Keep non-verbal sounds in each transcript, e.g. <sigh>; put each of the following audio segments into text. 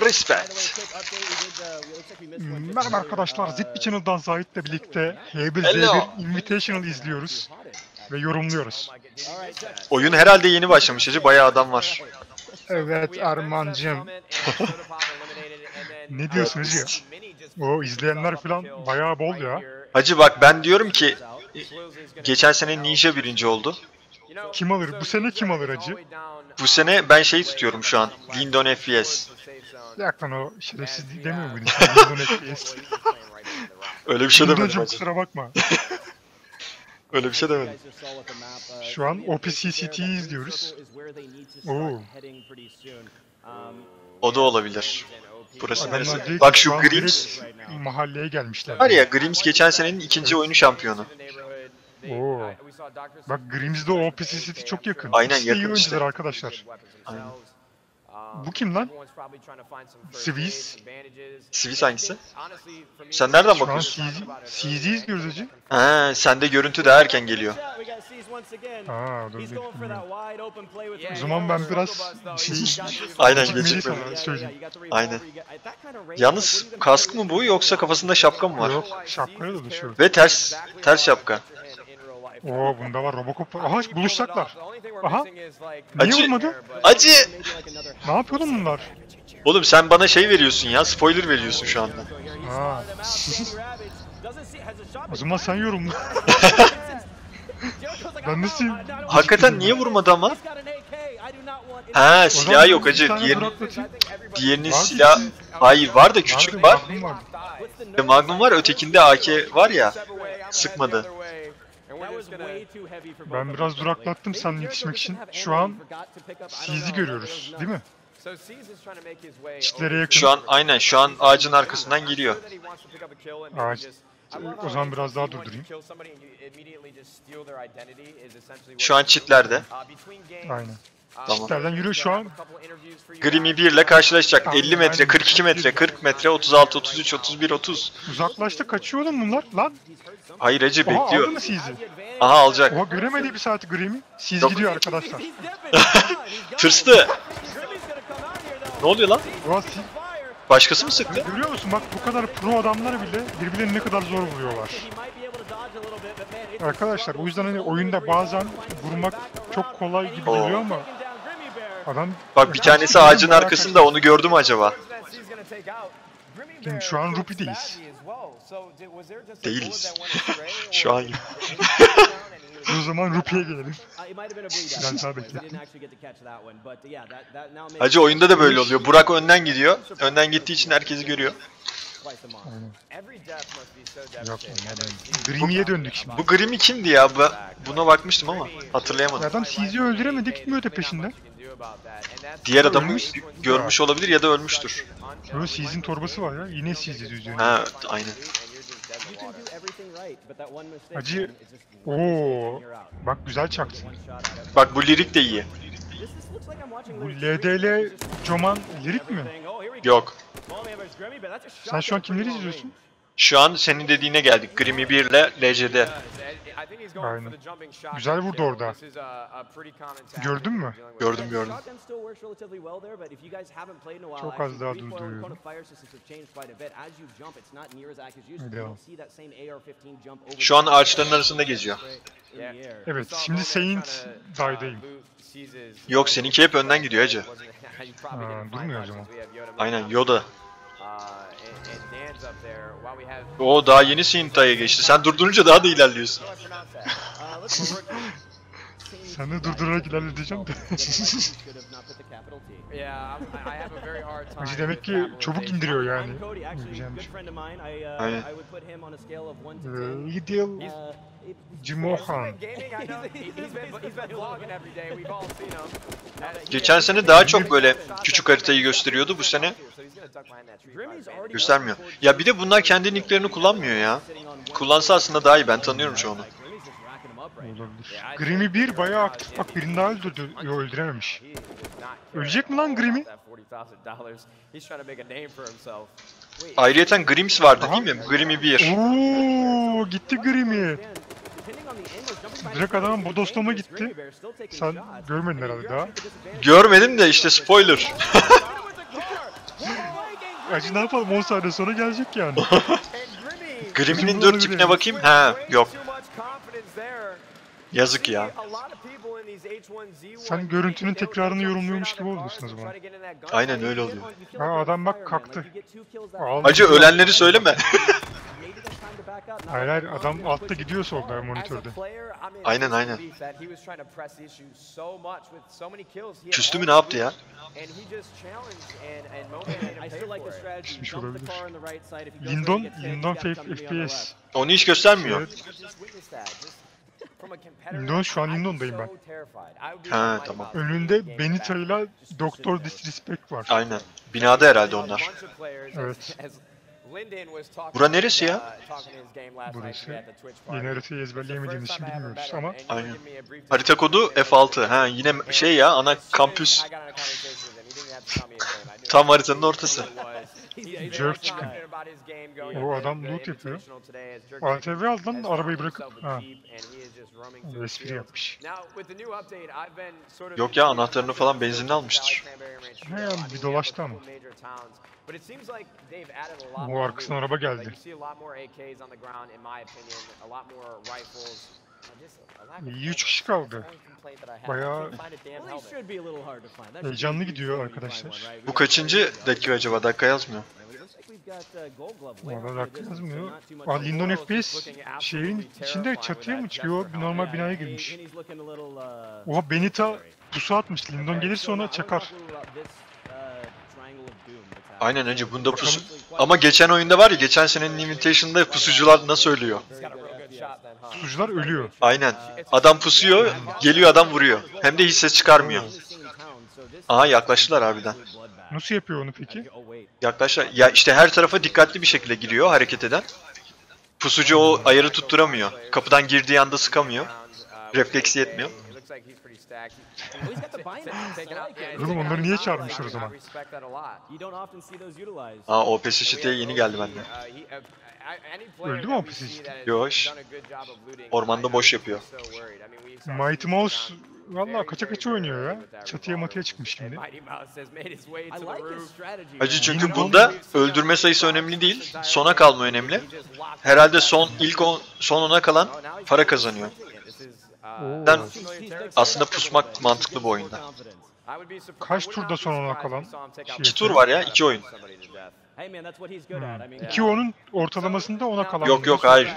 Respect. Merhaba arkadaşlar, Zip Channel'dan Zahit'le birlikte Hello. Z1 Invitational izliyoruz ve yorumluyoruz. Oyun herhalde yeni başlamış Hacı. Bayağı adam var. Evet Erman'cım, <laughs> ne diyorsunuz ya? O izleyenler falan bayağı bol ya. Hacı bak ben diyorum ki geçen sene Ninja birinci oldu. Kim alır? Bu sene kim alır acı? Bu sene ben şeyi tutuyorum şu an. Lindon FPS. Yak lan o şerefsiz değil demiyor FPS. <laughs> Öyle bir şey demedim Hacı. kusura bakma. <laughs> Öyle bir şey demedim. Şu an OPCCT'yi izliyoruz. Oo. O da olabilir. Burası neresi? Adamlar direkt Bak şu Grims mahalleye gelmişler. var ya Grims geçen senenin ikinci oyunu şampiyonu. Oo. Bak Grims'de OPCCT çok yakın. Aynen, yakın işte. oyuncular arkadaşlar. Aynen. Bu kim lan? Swiss. Swiss hangisi? Sen nereden bakıyorsun? İzliyoruz acı. Ha, sende görüntü daha erken geliyor. Aa, dur O zaman ben biraz şey, <laughs> Aynen söyleyeyim. Aynen. Yalnız kask mı bu yoksa kafasında şapka mı var? Yok, şapkaya da düşüyor. Ve ters ters şapka. Oo, bunda var Robocop. var. Aha, buluşacaklar. Aha. Niye Acı. vurmadı? Acı! Ne yapıyor oğlum bunlar? Oğlum sen bana şey veriyorsun ya, spoiler veriyorsun şu anda. Ha, o zaman sen yorumla. <laughs> Ben nasıl... Hakikaten niye vurmadı ama? Ha O zaman silah yok bir acı. tane Diğerinin, duraklatayım. diğerinin Vardı silah... Hayır var da küçük Vardı, var. Magnum vardı. Magnum var ötekinde AK var ya. Sıkmadı. Ben biraz duraklattım sen yetişmek için. Şu an CZ görüyoruz, değil mi? Çitlere yakın. Şu an aynen şu an ağacın arkasından geliyor. Ağaç. O zaman biraz daha durdurayım. Şu an çitlerde. Aynen. Tamam. Yürüyor şu an. Grimy 1 ile karşılaşacak. 50 metre, 42 metre, 40 metre, 36, 33, 31, 30. Uzaklaştı kaçıyor oğlum bunlar. Lan. Hayır acı Oha aldı bekliyor. mı CZ? Aha alacak. Oha göremedi bir saat Grim'i. Siz Yok. gidiyor arkadaşlar. <laughs> Tırstı. Ne oluyor lan? Oha. Başkası mı sıktı? Görüyor musun bak bu kadar pro adamlar bile birbirlerini ne kadar zor vuruyorlar. Arkadaşlar o yüzden hani oyunda bazen vurmak çok kolay gibi Oo. geliyor ama adam Bak bir tanesi ağacın arkasında onu gördü mü acaba? Şimdi şu an Rupi'deyiz. Değiliz. <laughs> Şu an <laughs> o zaman Rupi'ye gelelim. Ben daha beklettim. Hacı oyunda da böyle oluyor. Burak önden gidiyor. Önden gittiği için herkesi görüyor. Yok Grimmi'ye döndük şimdi. Bu Grimy kimdi ya? Buna bakmıştım ama hatırlayamadım. Adam CZ'yi öldüremedi gitmiyor da peşinden. Diğer adamı Ölmüş. görmüş olabilir ya da ölmüştür. Böyle CZ'in torbası var ya. Yine CZ üzerine. Ha aynen. Hacı Oo. Bak güzel çaktı. Bak bu lirik de iyi. Bu LDL Coman lirik mi? Yok. Sen şu an kimleri izliyorsun? Şu an senin dediğine geldik. Grimy 1 ile LCD. Aynen. Güzel vurdu orada. Gördün mü? Gördüm, gördüm. Çok az daha durduruyorum. Şu an ağaçların arasında geziyor. Evet, şimdi Saint Die'dayım. Yok seninki hep önden gidiyor hacı. <laughs> Ha, durmuyor o zaman. Aynen Yoda. O daha yeni Sinta'ya geçti. Sen durdurunca daha da ilerliyorsun. <laughs> Sen de durdurarak ilerleteceğim de. Hacı demek ki çabuk indiriyor yani. Bir şey. Aynen. Ee, Lidl Cimohan. <laughs> Geçen sene daha çok böyle küçük haritayı gösteriyordu. Bu sene göstermiyor. Ya bir de bunlar kendi nicklerini kullanmıyor ya. Kullansa aslında daha iyi. Ben tanıyorum şu onu. Olabilir. Grimmy 1 bayağı aktif. Bak birini daha öldürdü. Yo öldürememiş. Ölecek mi lan Grimmy? Ayrıyeten Grims vardı değil mi? Grimy 1. Oo gitti Grimmy. Direkt adamın bodoslama gitti. Sen görmedin herhalde daha. Görmedim de işte spoiler. <laughs> Acı ne yapalım 10 saniye sonra gelecek yani. <laughs> Grimmy'nin 4 tipine bakayım. Ha yok. Yazık ya. Sen görüntünün tekrarını yorumluyormuş gibi oluyorsun o zaman. Aynen öyle oluyor. Ha, adam bak kalktı. Ağladı. Acı ölenleri söyleme. Hayır hayır adam altta gidiyor solda monitörde. Aynen, aynen. Küstü ne yaptı ya? Düşmüş olabilir. Lindon, Lindon FPS. Onu hiç göstermiyor. Evet. Lindon şu an Lindon'dayım ben. Ha, tamam. Önünde Benito ile Doktor Disrespect var. Aynen. Binada herhalde onlar. Evet. Bura neresi ya? Burası. Yeni haritayı ezberleyemediğimiz için bilmiyoruz ama Aynen. Harita kodu F6. Ha yine şey ya ana kampüs. Tam haritanın ortası. Jerk çıkın. O adam loot yapıyor. ATV aldı lan arabayı bırakıp. Ha. Espri yapmış. Yok ya anahtarını falan benzinli almıştır. Ne ya bir dolaştı ama. Bu arkasına araba geldi. İyi üç kişi kaldı. Bayağı heyecanlı gidiyor arkadaşlar. Bu kaçıncı dakika acaba? Dakika yazmıyor. Valla dakika yazmıyor. Aa, Lindon FPS şeyin içinde çatıya mı çıkıyor? Bir normal binaya girmiş. Oha Benita pusu atmış. Lindon gelirse ona çakar. Aynen önce bunda pusu. Ama geçen oyunda var ya geçen senenin Invitation'da pusucular nasıl ölüyor? Pusucular ölüyor. Aynen. Adam pusuyor, geliyor adam vuruyor. Hem de hiç ses çıkarmıyor. Aha yaklaştılar harbiden. Nasıl yapıyor onu peki? Yaklaştılar. Ya işte her tarafa dikkatli bir şekilde giriyor hareket eden. Pusucu o ayarı tutturamıyor. Kapıdan girdiği anda sıkamıyor. Refleksi yetmiyor. <laughs> Oğlum onları niye çağırmışlar o zaman? Aa OPS eşitliğe yeni geldi bende. Öldü mü OPS eşitliği? Yo, şş. Ormanda boş yapıyor. Mighty Mouse valla kaça kaça oynuyor ya. Çatıya matıya çıkmış şimdi. Acı çünkü bunda öldürme sayısı önemli değil. Sona kalma önemli. Herhalde son ilk on, son ona kalan para kazanıyor. Ben- aslında pusmak mantıklı bu oyunda. Kaç turda son ona kalan? İki tur var ya, iki oyun. Hmm. İki onun ortalamasında ona kalan. Yok yok hayır.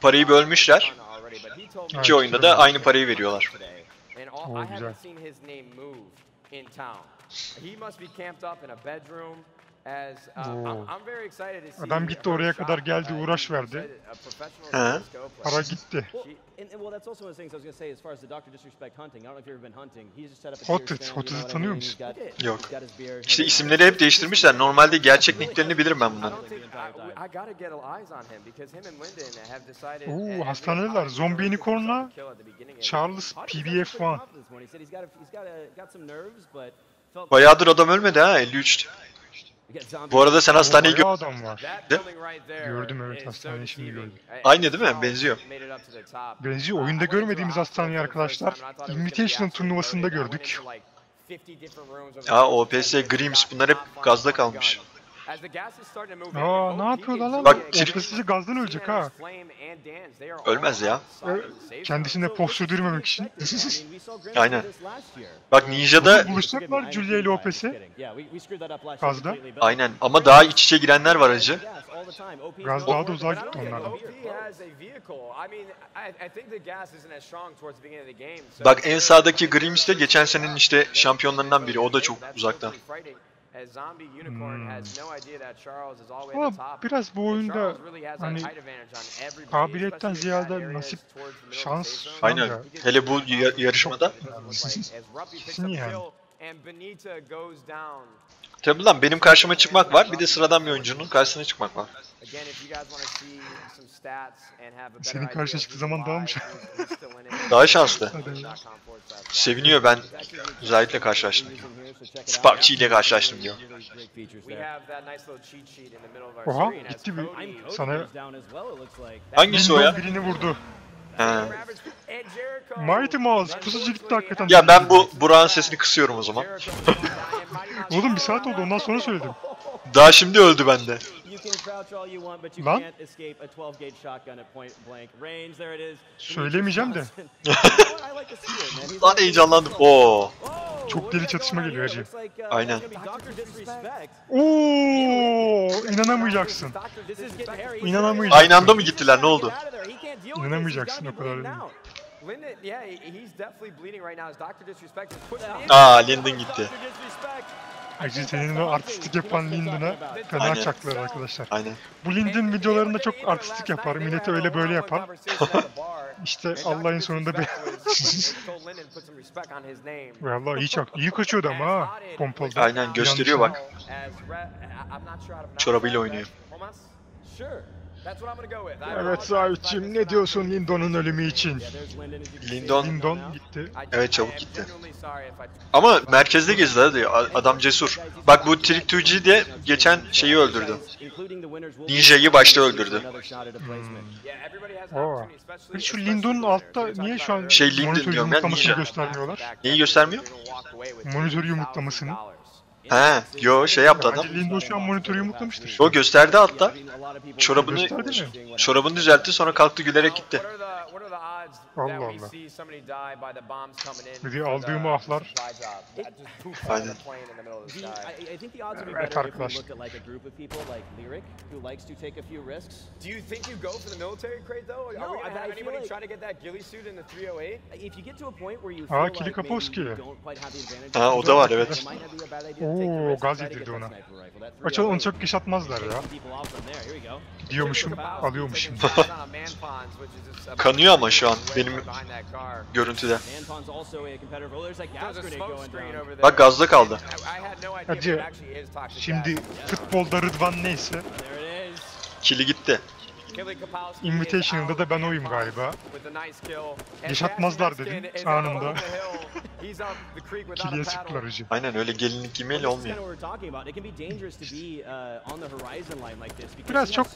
Parayı bölmüşler. İki oyunda da aynı parayı veriyorlar. Oo, güzel. Oo. Adam gitti oraya kadar geldi, uğraş verdi. He. Para gitti. Hotet, Hotet'i tanıyor musun? Yok. İşte isimleri hep değiştirmişler. Normalde gerçek nicklerini bilirim ben bunların. Oo, hastaneler. Zombi Unicorn'la Charles PBF-1. Bayağıdır adam ölmedi ha 53. Bu arada sen hastaneyi gör... Adam var. Gördüm evet hastaneyi şimdi gördüm. Aynı değil mi? Benziyor. Benziyor. Oyunda görmediğimiz hastaneyi arkadaşlar. Invitational turnuvasında gördük. Aa OPS, Grims bunlar hep gazda kalmış. Aa ne yapıyorlar lan? Bak, trip- Ortasıcı gazdan ölecek ha. Ölmez ya. Kendisine pof sürdürmemek için. Aynen. Bak Ninja'da buluşacaklar Julia ile OPS'e. Gazda. aynen ama daha iç içe girenler var acı. Gaz daha da uzağa gitti onlardan. Bak en sağdaki Grims de geçen senenin işte şampiyonlarından biri. O da çok uzaktan. Hmm. Ama biraz bu oyunda hani kabiliyetten ziyade nasip, şans falan Aynen. ya. Hele bu ya- yarışmada. <laughs> Kesin yani. Tabi lan benim karşıma çıkmak var. Bir de sıradan bir oyuncunun karşısına çıkmak var. Senin karşına çıktığı zaman daha mı <laughs> Daha şanslı. Seviniyor ben Zahit'le karşılaştım. Sparkçı ile karşılaştım diyor. Oha gitti bir. Sana Hangisi o ya? Birini vurdu. He. Mighty Mouse pusucu gitti hakikaten. Ya ben bu Burak'ın sesini kısıyorum o zaman. Oğlum bir saat oldu ondan sonra söyledim. Daha şimdi öldü bende. Lan. Söylemeyeceğim de. Lan heyecanlandım. Oo. Çok deli çatışma geliyor hacı. Aynen. Oo, inanamayacaksın. İnanamayacaksın. Aynı anda mı gittiler ne oldu? İnanamayacaksın o kadar. Linden, yeah, he- he's definitely bleeding right now. As Dr. Disrespect is putting in. Aa Linden gitti. Hacı senin o artistik yapan Linden'a fena Aynen. çaktılar arkadaşlar. Aynen. Bu Linden videolarında çok artistik yapar. Milleti öyle böyle yapar. İşte Allah'ın sonunda bir... Vallahi <laughs> iyi çak. iyi kaçıyordu ama ha. Pompalı. Aynen gösteriyor bak. Çorabıyla oynuyor. Evet sahipçim ne diyorsun Lindon'un ölümü için? Lindon Lindon gitti. Evet, çabuk gitti. ama merkezde gezdi hadi. A- Adam cesur. Bak bu Trick 2G de geçen şeyi öldürdü. Ninja'yı başta öldürdü. Oo. Peki şu Lindon'un altta niye şu an Şey, Linden monitör diyorum yumurtlamasını göstermiyorlar? Neyi göstermiyor? Monitör yumurtlamasını. He, yo şey yaptı adam. Bence Lindon şu an monitörü yumurtlamıştır. O gösterdi hatta. Çorabını Gösterdi mi? çorabını düzeltti sonra kalktı gülerek gitti. Allah Allah. Dedi, aldığım ahlar. Aynen. Evet arkadaş. Do you think you go for the military crate though? Are we gonna have anybody like- try to get that ghillie suit in the 308? If you get to a point where you Aa, feel like maybe you don't quite have the advantage Ha, of o da var, the evet. Oo, gaz yedirdi ona. Açalım 308 çok iş atmazlar ya. people off from there. Here we go. Diyormuşum, alıyormuşum. Kanıyor ama şu an benim görüntüde. Bak gazda kaldı. Hacı, Şimdi futbolda Rıdvan neyse. Kili gitti. Invitational'da da ben oyum galiba. Yaşatmazlar dedim, anında. Kiliye sıktılar hacı. Aynen öyle gelinlik giymeyle olmuyor. Biraz çok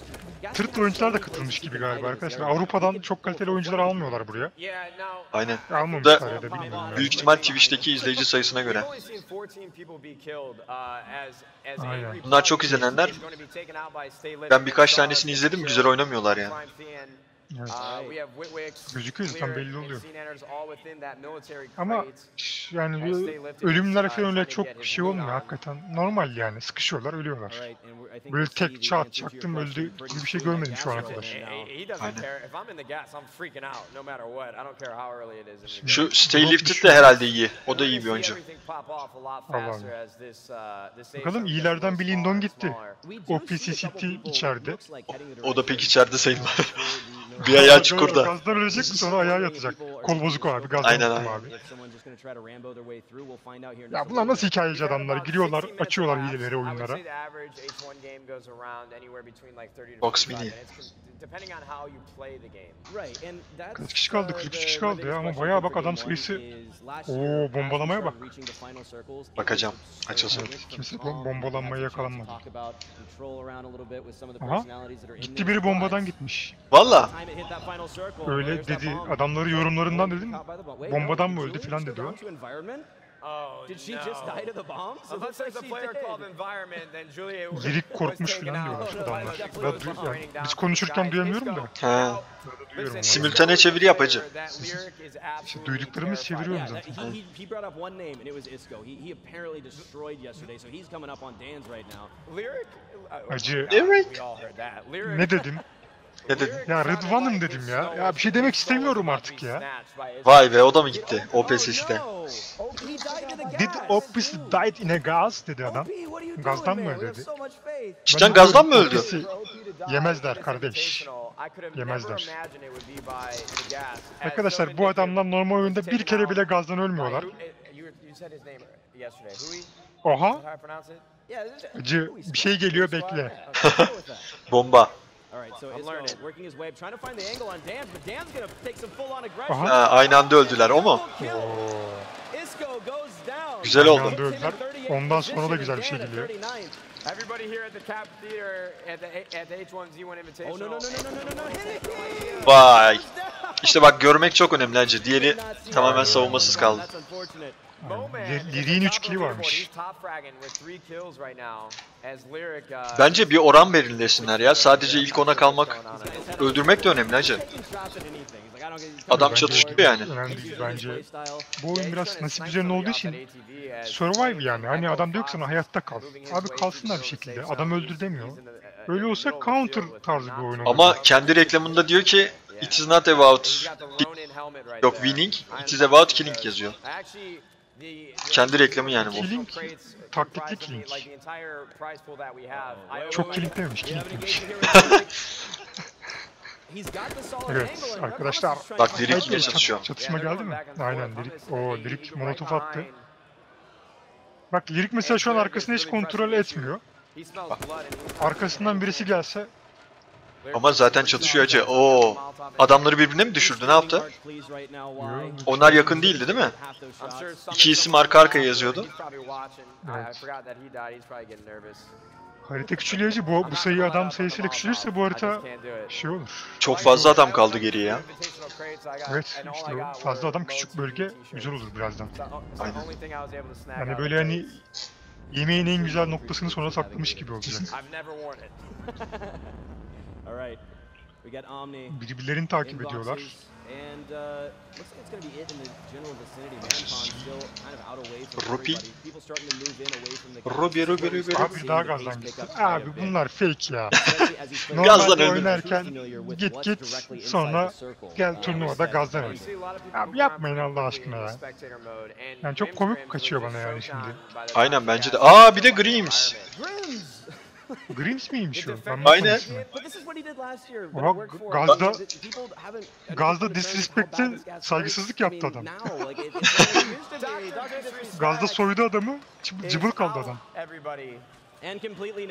tırt oyuncular da katılmış gibi galiba arkadaşlar. Avrupa'dan çok kaliteli oyuncular almıyorlar buraya. Aynen. Almamışlar ya da bilmiyorum. Büyük ihtimal Twitch'teki izleyici sayısına göre. Bunlar çok izlenenler. Ben birkaç tanesini izledim, güzel oynamıyorlar yani. Evet. Gözüküyor Gözüküyor zaten belli oluyor. Ama yani ölümler falan öyle çok şey olmuyor hakikaten. Normal yani. Sıkışıyorlar, ölüyorlar. Böyle tek çat çaktım öldü gibi bir şey görmedim şu ana kadar. Aynen. Şu. Stay Lifted de herhalde iyi. O da iyi bir oyuncu. Allah Bakalım iyilerden bir Lindon gitti. City people içeride. the O da pek içeride sayılmaz. <laughs> <laughs> Bir ayağı çukurda. Gazdan ölecek sonra ayağa yatacak. Kol bozuk abi. Gazdan Aynen, abi. Ya bunlar nasıl hikayeci adamlar? Giriyorlar, açıyorlar hileleri oyunlara. Box mini. Kaç kişi kaldı? uh, 43 the- kişi the kaldı ya ama bayağı bak adam sayısı- Oo, bombalamaya bak. Bakacağım, açılsın. kimse bom- bombalanmaya yakalanmadı. Aha. Gitti biri bombadan gitmiş. Valla. Öyle dedi. Adamları yorumlarından dedim. Bombadan mı öldü filan dedi o. Oh, Lirik korkmuş out. diyorlar adamlar. Ben du- yani biz konuşurken duyamıyorum da. Ha. Duyuyorum çeviri yap hacı. that lyric is absolutely duyduklarımız çeviriyorum zaten. that. Lyric. Ne dedim? <laughs> Ne dedin? Ya Rıdvan'ım dedim ya. Ya bir şey demek istemiyorum artık ya. Vay be o da mı gitti? OPS'de. No! OP died to the Did. Opus died in a gas dedi adam. Gazdan mı öldü? faith. Cidden gazdan mı öldü? Opus'i Yemezler kardeş. Yemezler. Arkadaşlar bu adamlar normal oyunda bir kere bile gazdan ölmüyorlar. Oha. Acı bir şey geliyor bekle. <laughs> Bomba. Right, so learning. working his way, trying to find the angle on Dan's, but Dan's gonna take some full-on aggression. Ha, aynı anda öldüler o mu? Double kill. Isco goes down. Güzel Aynı oldu. anda öldüler. Ondan sonra da güzel bir şey geliyor. Everybody here at the Cap Theater at the at the H1Z1 Invitational. Oh no no no no no no no! Vay. İşte bak görmek çok önemli hacı. Diğeri tamamen savunmasız kaldı. Lirik'in üç kili varmış. Bence bir oran belirlesinler ya. Sadece ilk ona kalmak, öldürmek de önemli hacı. Adam çatışıyor yani. Önemli değil bence. Bu oyun biraz nasip üzerine olduğu için survive yani. Hani adam diyor ki sana hayatta kal. Abi kalsınlar bir şekilde. Adam öldür demiyor. Öyle olsa counter tarzı bir oyun olur. Ama kendi reklamında diyor ki it is not about yok winning, it is about killing yazıyor. Kendi reklamı yani bu. Killing, taklitli killing. Çok killing demiş, killing demiş. <laughs> Evet arkadaşlar. Bak Hayır, yine çat- çatışıyor. Çatışma geldi mi? Aynen Lirik. O Lirik molotof attı. Bak Lirik mesela şu an arkasını hiç kontrol etmiyor. Arkasından birisi gelse Ama zaten çatışıyor hacı. Oo. Adamları birbirine mi düşürdü? Ne yaptı? Onlar yakın değildi değil mi? İki isim arka arkaya yazıyordu. Evet. harita küçülüyor. Bu, bu sayı adam sayısıyla küçülürse bu harita şey olur. Çok fazla adam kaldı geriye ya. Evet işte o fazla adam küçük bölge güzel olur birazdan. Aynen. Yani böyle hani yemeğin en güzel noktasını sona saklamış gibi olacak. <laughs> Alright. We got Omni. Birbirlerini takip ediyorlar. And uh, looks like it's going to be it in the general vicinity. Manpon still kind of out away from everybody. People starting to move in away from the Ruby. starting to Abi daha gazdan quite a Abi bunlar fake ya. Normalde <laughs> oynarken git git sonra gel Uh, turnuvada gazdan öl. Abi yapmayın Allah aşkına ya. Yani çok komik kaçıyor bana yani şimdi. Aynen bence de. Aa bir de Grims. Grims miymiş o? Ben Aynen. Oha, Gazda- Gazda guy's saygısızlık yaptı adam. <laughs> Gazda soydu adamı, cıbıl, cıbıl kaldı adam.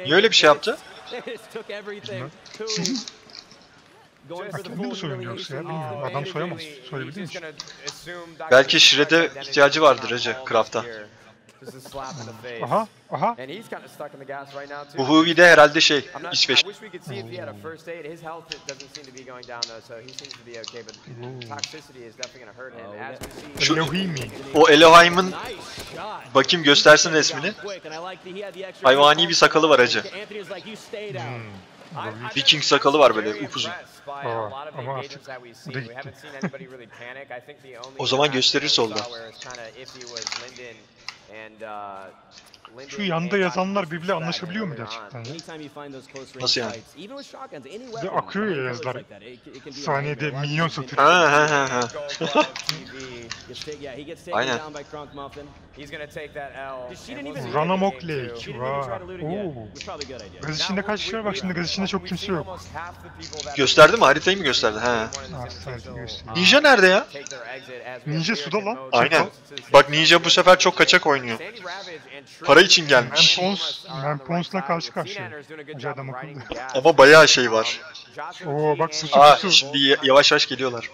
Niye öyle bir şey yaptı? <laughs> It took everything to going Ha, for the kendi mi full soyunuyor yoksa ya bilmiyorum. Adam soyamaz. Soyabilir misin? Belki Shred'e ihtiyacı vardır hacı, Craft'a. Aha, aha. Bu Huvi de herhalde şey, I'm not, İsveç. I wish we could see if he had a first aid. His health doesn't seem to be going down though, so he seems to be okay. But toxicity is definitely going to hurt him. Oh, Şu- Elohimi. O shot. bakayım göstersin resmini. Hayvani bir sakalı var hacı. Anthony was like, "You stay down." Hmm. Viking sakalı var böyle upuzun. Aa, ama artık bu da gitti. O zaman match gösterir Şu yanda and yazanlar Disrespect anlaşabiliyor mu gerçekten Nasıl yani? weapon, akıyor ya yazılar. Saniyede milyon satıyor. Ha ha ha ha. Aynen. down by Crunk Muffin. He's gonna take that L. She and didn't we'll even see Run him in amok game two. Lake. She didn't even try to loot it yet. Oo. Which probably a good idea. Gaz içinde kaç kişi var? Bak şimdi gaz içinde çok kimse yok. Gösterdi mi? Haritayı mı gösterdi? He. harita gösteriyor. Ninja nerede ya? Ninja suda lan. Aynen. Bak Ninja bu sefer çok kaçak oynuyor. Para için gelmiş. Manpons- Manpons'la karşı karşıya. Adam akıllı. Ama bayağı şey var. Oo, bak susu Aa pusu. şimdi yavaş yavaş geliyorlar.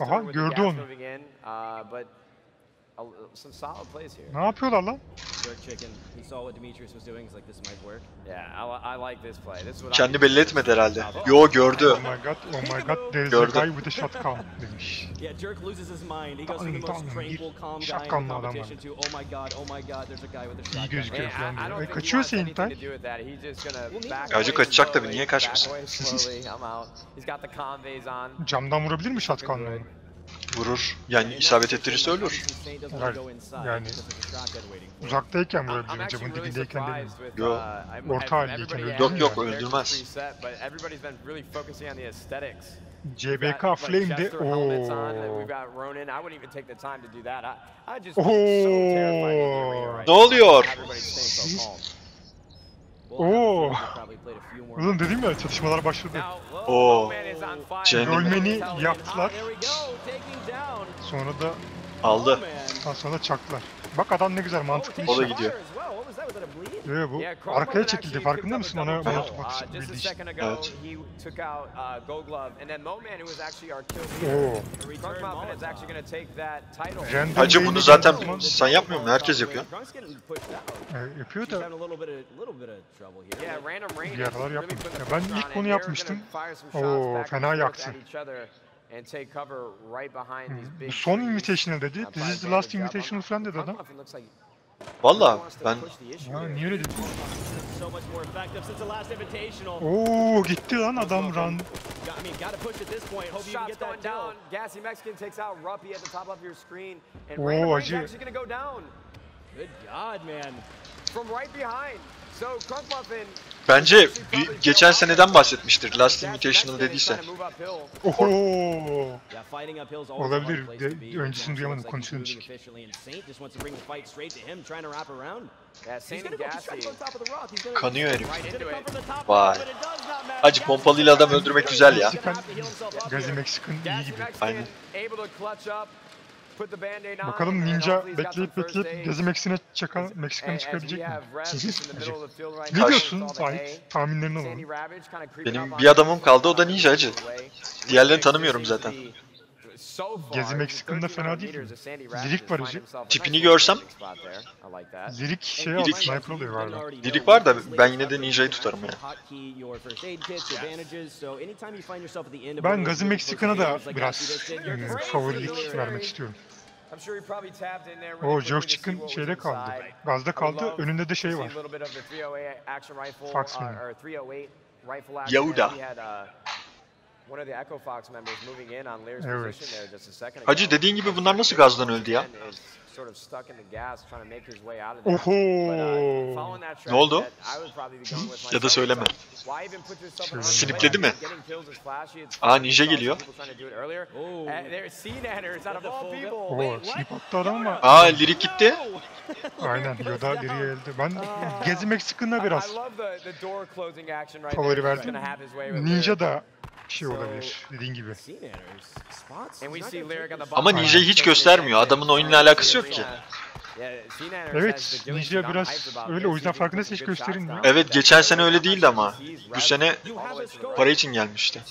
Aha, gördü onu. Ne yapıyorlar lan? Jerk chicken. He saw what Demetrius was doing. He's like, this might work. Kendi belli etmedi herhalde. Yo gördü. Oh my god, oh my god, there is a guy with a shotgun demiş. Yeah, Jerk loses his mind. He goes from the most tranquil, calm guy in the competition to, oh my god, oh my god, there's a guy with a İyi shotgun. gözüküyor Hey, falan I- I diyor. don't E, kaçıyor Well, back Acı kaçacak tabii, niye kaçmasın? Camdan vurabilir mi shotgunla onu? Vurur. Yani isabet ettirirse ölür. Hayır, yani uzaktayken vurabilir mi? Camın dibindeyken değil mi? Yo. Orta haldeyken öldürür Yok, yok, öldürmez. CBK Flame de ooo. Ne oluyor? Oo. Oğlum dedim ya çatışmalar başladı. Oo. Cehennem. Ölmeni yaptılar. Sonra da Aldı. daha sonra çaktılar. Bak adam ne güzel mantıklı iş O da yaptı. gidiyor. Yo, bu arkaya çekildi farkında mısın ona molotof atış Just a bildiği için. second ago, Evet. he took out uh, Oo. leader, Crunk Muffin is actually going to take that title. Random Hacı bunu zaten sen yapmıyor musun? Herkes yapıyor. e, yapıyor da Having a little bit of, little bit of trouble here. Yeah, random range Diğer is aralar really yapmadı. putting Ya ben ilk bunu yapmıştım. Oo, fena yaktı. and take cover right behind these Bu big son invitational dedi. Uh, This is the last invitational falan dedi adam. Muffin looks like Valla ben Ya niye öyle dedi? So much more effective since the last invitational. Oo gitti lan adam run. And Oh, acı. Good God, man. from right behind. Bence bir, geçen seneden bahsetmiştir Last Invitational dediyse. Oho. Olabilir. De- öncesini duyamadım, gonna Kanıyor herif. Vay. Acı pompalıyla adam öldürmek güzel ya. Gazi Meksikan iyi gibi. Aynen. Bakalım Ninja bekleyip bekleyip aid. Gazi Meksika'na çakan Meksikan'ı çıkabilecek mi? Ne diyorsun. Sait? Tahminlerini alalım. Benim bir adamım kaldı, o da Ninja acı. Diğerlerini tanımıyorum zaten. Gezi Meksikan'da fena değil mi? Lirik var find acı. himself a Tipini görsem-. Lirik şey aldı, sniper oluyor galiba. Lirik var da ben yine de Ninja'yı tutarım ya. Ben Gazi Meksikan'a da biraz favorilik vermek istiyorum. O George Chicken şeyde kaldı. Gazda kaldı. Önünde de şey var. a little bit of the 308 action rifle, Foxman. uh, Evet. position there just a second ago. Hacı dediğin gibi bunlar nasıl gazdan öldü ya? Is sort of stuck in the gas, trying to make his way out of there. Oho. But, uh, following that Ne oldu? Ya da söyleme. Why even put yourself in harm's Snipledi way? mi? Aa, ninja geliyor. some people trying to do it earlier. And there's Sea-Nanners out of the all full people. Oo, snip attı adam ama Aa Lirik gitti. <laughs> aynen Yoda geriye eldi. Ben <laughs> Gazi Meksikan'a I- biraz favori verdim. Ninja da şey olabilir dediğin gibi. Ama Ninja'yı hiç göstermiyor. Adamın oyunla alakası yok ki. Evet, Ninja biraz öyle, o yüzden farkındaysa hiç gösterilmiyor. Evet geçen sene öyle değildi ama. Bu sene para için gelmişti.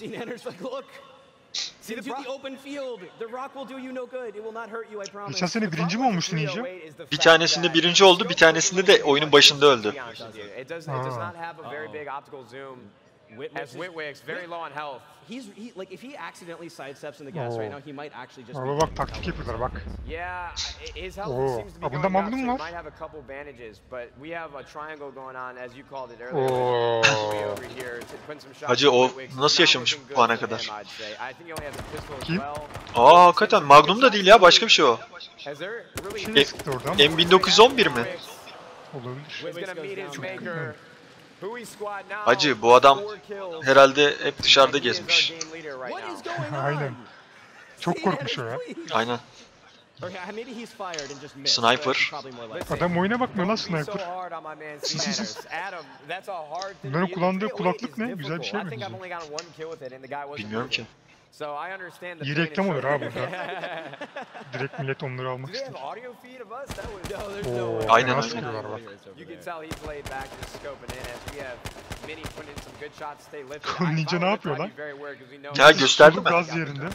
Geçen sene birinci mi olmuştu Ninja? 308 is the Bir tanesinde birinci oldu, bir tanesinde de oyunun başında öldü. To be as Whitwick's very low on health. He's he, like if he accidentally sidesteps in the gas Oo. right now, he might actually just. Be bak taktik yapıyorlar bak. Yeah, his health Oo. seems to be Aa, bunda going up, Magnum so he might have a couple bandages, but we have a triangle going on as you called it earlier. Oo. Way over here to put some shots Hacı, o nasıl yaşamış bu ana kadar? Kim? well. Aa hakikaten Magnum da değil ya başka bir şey o. Ama M1911 mi? olabilir. He's Hacı bu adam herhalde hep dışarıda gezmiş. <laughs> Aynen. Çok korkmuş o ya. Aynen. Sniper. Adam oyuna bakmıyor lan sniper. Bunların kullandığı 308 kulaklık ne? Güzel bir şey I think benziyor. I've only gotten one kill with it and the guy wasn't Bilmiyorum ki. So I understand the İyi reklam olur ha struggle. <laughs> Direkt millet onları Do almak they ister. have audio feed of us? That would No, there's Oo, way. Aynen, fena aynen. sıkıyorlar bak. You can tell he's laid back just scoping in as we have Mini putting in some good shots, stay lifted. Ninja I- ne yapıyor lan? Very we know Ya he's gösterdi Solu mi? gaz yerinde.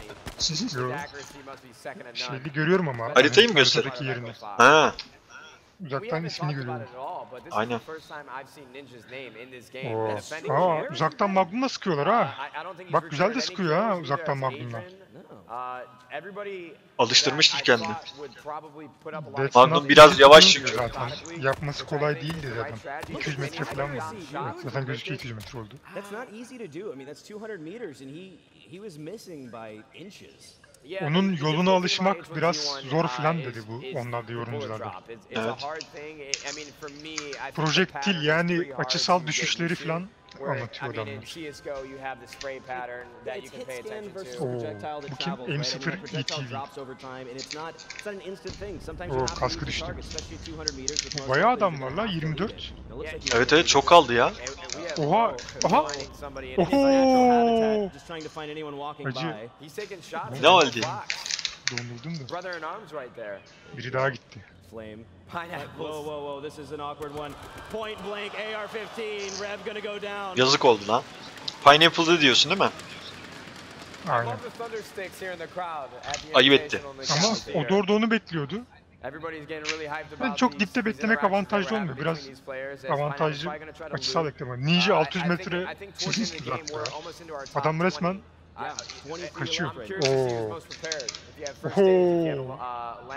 Yo. accuracy must be second to none. Şeyde görüyorum ama. Haritayı mı hani haritadaki yerini. Ha. Uzaktan ismini görüyorum. Aynen. Oo. Aa, uzaktan Magnum'la sıkıyorlar ha. He's Bak güzel de sıkıyor ha, uzaktan Magnum'la. Uh, Alıştırmıştır kendini. Magnum biraz yavaş çıkıyor. Zaten. Yapması kolay değildi zaten. 200 metre falan var. Zaten gözüküyor 200 metre oldu. That's not easy to do. I mean, that's 200 meters, and he he was missing by inches. Onun yoluna alışmak H1Z1, biraz zor uh, filan dedi bu, onlar da the bullet yorumcular da. drop. It's- it's a Evet. Projektil yani açısal düşüşleri filan anlatıyor adamlar. Oo, bu kim? I mean, M0 that projectile ETV. Oo, kaskı düştü. target, especially at 200 meters. with most Bayağı adam var la, have to 24. lead it. It looks like Evet evet çok kaldı ya. Oha, aha. Oho. Hacı. Ne oldu? Dondurdum da. Biri daha gitti. Flame. Pineapples. Whoa, whoa, whoa! This is an awkward one. Point blank, AR-15. Rev gonna go down. Yazık oldu lan. Pineapple'dı diyorsun değil mi? Aynen. Ayıp etti. Ama o onu bekliyordu. Ben çok dipte beklemek avantajlı olmuyor. Biraz avantajlı açısal loot. ekleme. Ninja Uh, I- 600 I think- metre I think towards the end of the game, uzaktı. we're almost into our top Adam resmen 20. Yeah, 23 Kaçıyor. Oo. have Oho. uh.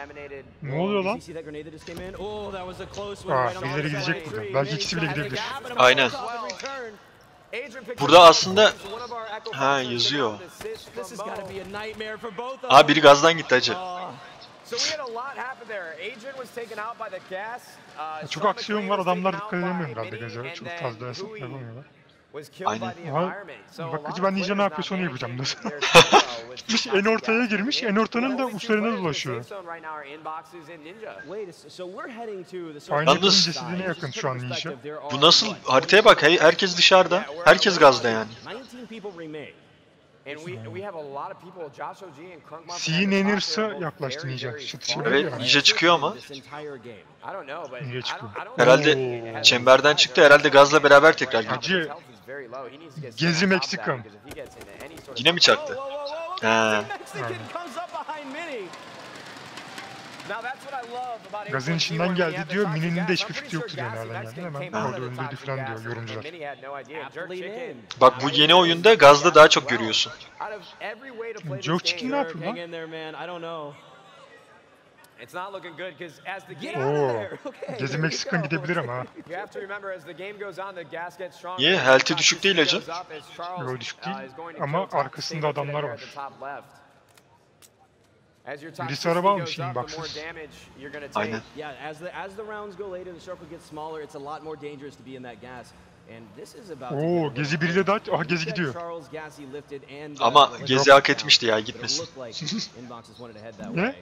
Ne oluyor lan? see that grenade that just came in? Oh, that was a close one Aa, on the birileri gidecek buradan. Belki ikisi bile gidebilir. Aynen. Burada aslında- one of our Echo Ha, yazıyor. Aa biri gazdan gitti hacı. Oh, So we had a lot happen there. Adrian was taken out by the gas. Uh, Çok aksiyon var adamlar dikkat edemiyor herhalde gaza. Çok fazla hesap yapamıyorlar. Was killed Aynen. by the Aha, environment. So a bak lot acaba of Ninja ne yapıyorsa onu yapacağım with <laughs> Gitmiş en ortaya girmiş, en ortanın da uçlarına dolaşıyor. Final to yakın şu an Ninja. Bu nasıl? Haritaya bak. Herkes dışarıda. Herkes gazda yani. 19 people remain. And we we have a lot of people. Josh OG and Crunk Muffin C'nin at the en top. iyisi They're both yaklaştı Ninja. Evet. Ninja çıkıyor ama. Ninja çıkıyor. Herhalde çemberden çıktı. Herhalde gazla beraber tekrar gidiyor. His Hacı, health is very low. He needs to get Gezi Meksikan. Yine mi çaktı? Ha. Gazın H1Z1 içinden geldi diyor, Mini'nin de hiçbir fikri yoktu Gassy nereden geldi. Hemen orada toxic falan diyor yorumcular. Bak bu yeni oyunda gazda daha çok görüyorsun. Game, Chicken ne yapıyor lan? in there, man. I don't know. It's not looking good because as the Get game out of Oo. there. <laughs> Okay, Gezi Meksikan go. gidebilir ama ha. <laughs> You have to remember as the game goes on, the gas gets stronger. Niye? Health'i düşük değil hacı. Yo, düşük uh, değil. is going to Ama arkasında adamlar var. Birisi araba almış to take. Aynen. Yeah, as the as the rounds go later, the circle gets smaller. It's a lot more dangerous to be in that gas. And this is about to get a Oo Gezi ugly. biriyle daha... Aha Gezi gidiyor. Uh, Ama Gezi hak etmişti ya, gitmesin. <laughs> Ne?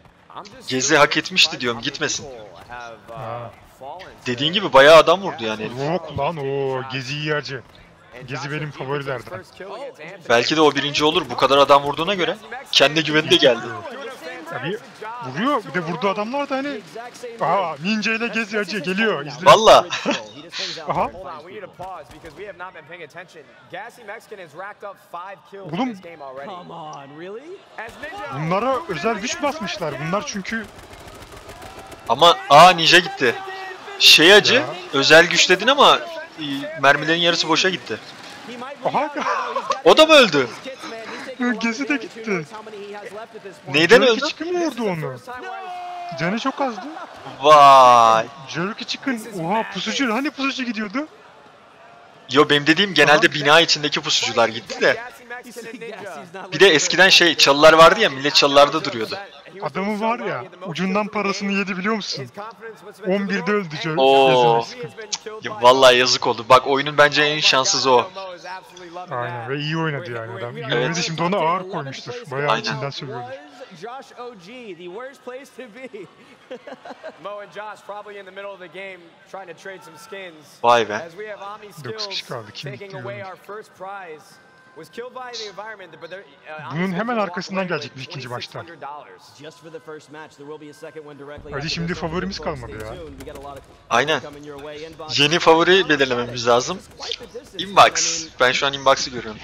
Gezi hak etmişti diyorum, gitmesin. Ha. Dediğin gibi bayağı adam vurdu yani. Yok lan o Gezi. And Gezi benim favorilerden. Belki de o birinci olur. Bu kadar adam vurduğuna göre kendi güveni de geldi. Ya bir vuruyor bir de vurduğu adamlar da hani Aha Ninja ile Gezi hacı geliyor. Valla. <laughs> Aha. Hold on, we need to pause because we have not been paying attention. Gassy Mexican has racked up five kills Oğlum. in this game already. Come on, really? As Ninja Bunlara özel güç basmışlar. Bunlar çünkü Ama aa Ninja gitti. Şey acı, Ya. özel güç dedin ama e, mermilerin yarısı boşa gitti. He might Aha. rebound, though. He's got O da mı öldü? his kits, man. He's taking a lot of Gezi de gitti. Who knows how many he has left at this point. Neyden öldü? Vurdu onu? First time where Canı çok azdı. Vay. Jerky Chicken oha pusucu hani pusucu gidiyordu? Yo benim dediğim genelde bina içindeki pusucular gitti de. Bir de eskiden şey çalılar vardı ya millet çalılarda duruyordu. Adamı var ya ucundan parasını yedi biliyor musun? 11'de öldü Jerky Oo. Ya vallahi yazık oldu. Bak oyunun bence en şanssızı o. Aynen ve iyi oynadı yani adam. Evet. şimdi onu ağır koymuştur. Bayağı Aynen. içinden söylüyordur. Was Josh OG, the worst place to be. <laughs> Mo and Josh probably in the middle of the game trying to trade some skins. Vay be. As we have Omni Dokuz kişi Skills kaldı. Taking away our first prize. Was killed by the environment, but they're, uh, Bunun hemen arkasından walk away gelecek bir with ikinci maçta. $2,600. Just for the first match, there will be a second one directly Hadi after şimdi favorimiz kalmadı ya. tuned. We got a lot of Aynen. coming your way. Inbox. Yeni favori belirlememiz lazım. Inbox. Ben şu an Inbox'ı görüyorum.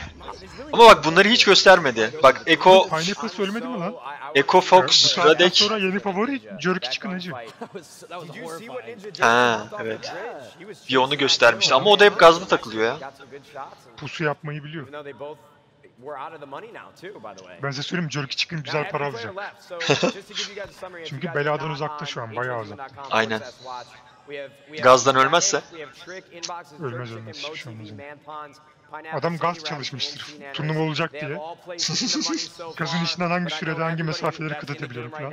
Ama bak bunları hiç göstermedi. Bak Eko, Pineapple söylemedi mi lan? Eko Fox, Radek. sonra yeni favori Jerky Chicken hacı. Ha, evet. Bir onu göstermişti ama o da hep gazda takılıyor ya. Pusu yapmayı biliyor. Both were out of the money now too, by the way. Ben size söyleyeyim Jerky Chicken Now, güzel para alacak. <laughs> Çünkü beladan uzakta şu an, bayağı uzak. h1z1.com Aynen. Gazdan ölmezse. Ölmez, ölmez, hiçbir şey Pineapple, Adam gaz çalışmıştır. Turnuva olacak diye. <laughs> Gazın içinden hangi sürede hangi mesafeleri right falan.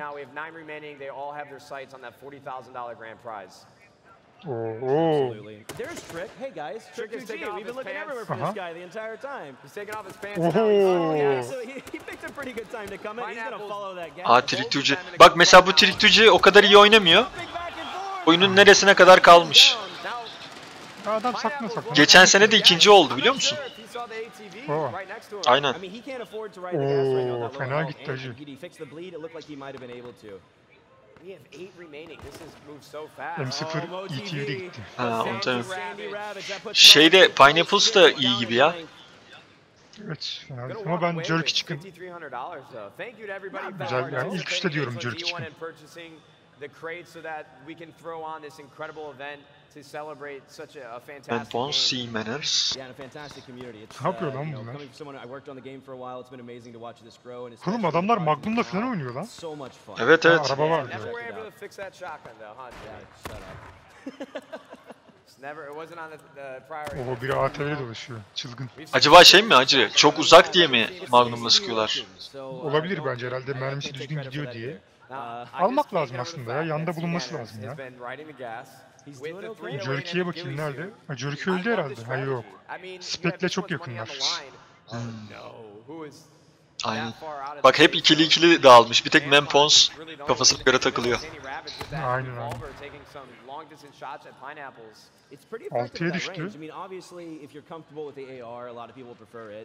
Absolutely. There's Trick. Hey guys, Trick, Trick is 2G. taking off We've been looking pants. everywhere for Uh-huh. this guy the entire time. He's taking off his pants. Oho. Yeah, so he, he picked a pretty good time to come in. He's gonna follow that gas. Aa Triktuci. Bak mesela bu Triktuci o kadar iyi oynamıyor. Oyunun neresine kadar kalmış. Adam sakla sakla. Geçen sene de ikinci oldu biliyor musun? Oo. Aynen. I mean, he can't afford to ride the gas right now. Oo, fena gitti hacı. M0 Oh, Mo ET'de TV. gitti. Ha, onu puts Şeyde, Pineapples da iyi gibi ya. Evet. fena değil. Ama ben with Chicken $5,300 though. Thank you to everybody who Güzel, yani ilk üçte diyorum D1 Chicken. The to celebrate such a, a Ben fantastic. C Manners. Yeah, and a fantastic community. It's, Ne yapıyor uh, lan you know, bunlar? coming from someone I worked on the game for a while. It's been amazing to watch this grow and Oğlum especially adamlar with Biden Magnum'la now. falan oynuyor lan. So much fun. Evet Ha, evet. araba var Never diyor. were it able to fix that shotgun though, huh? Yeah, shut up. It's <laughs> never. It wasn't on the, the priority. Oho biri ATV'de dolaşıyor. Çılgın. We've seen Acaba şey mi acı? Çok uzak diye mi Magnum'la sıkıyorlar? Olabilir bence herhalde mermisi düzgün gidiyor diye. Almak lazım the aslında ya, yanda bulunması lazım ya. Jerky'ye bakayım nerede? Ha Jerky öldü herhalde. Ha yok. Spek'le çok yakınlar. is Aynen. Bak hep ikili ikili dağılmış. Bir tek Mempons kafasına göre takılıyor. Aynen, aynen. revolver, taking some long distance shots at pineapples. It's pretty effective Altıya at that düştü.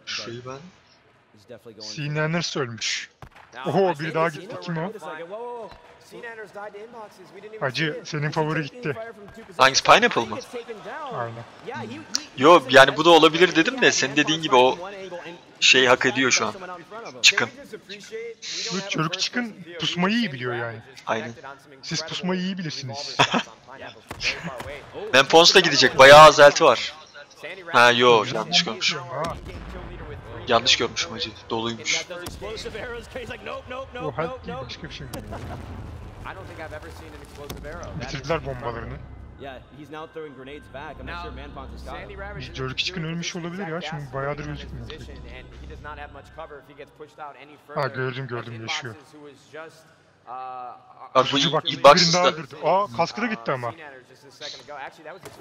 Şeyi ben... Nanners ölmüş. Oho, biri daha gitti. Kim o? Gonna Wait a second. find- Whoa, whoa, whoa. Cnanners died to inboxes. We didn't even Hacı see it. senin favori gitti. Hangisi, Pineapple mı? Aynen. Yo, yani bu da olabilir dedim de senin dediğin gibi o şey hak ediyor şu an. Çıkın. Bu çocuk çıkın pusmayı iyi biliyor yani. Aynen. Siz pusmayı iyi bilirsiniz. <laughs> Mempons <laughs> da gidecek. Bayağı az elti var. Ha yo yanlış görmüşüm. Ha. Yanlış görmüşüm hacı. Doluymuş. O help değil başka bir şey. <laughs> I don't think I've ever seen an explosive arrow. Bitirdiler bombalarını. Yeah, he's now throwing grenades back. I'm not sure Manpons has got him. Good ölmüş position. olabilir ya, şimdi bayağıdır gözükmüyor. Ha gördüm gördüm yaşıyor. uh, Bak bu bak birini daha öldürdü. Aa kaskı da gitti ama.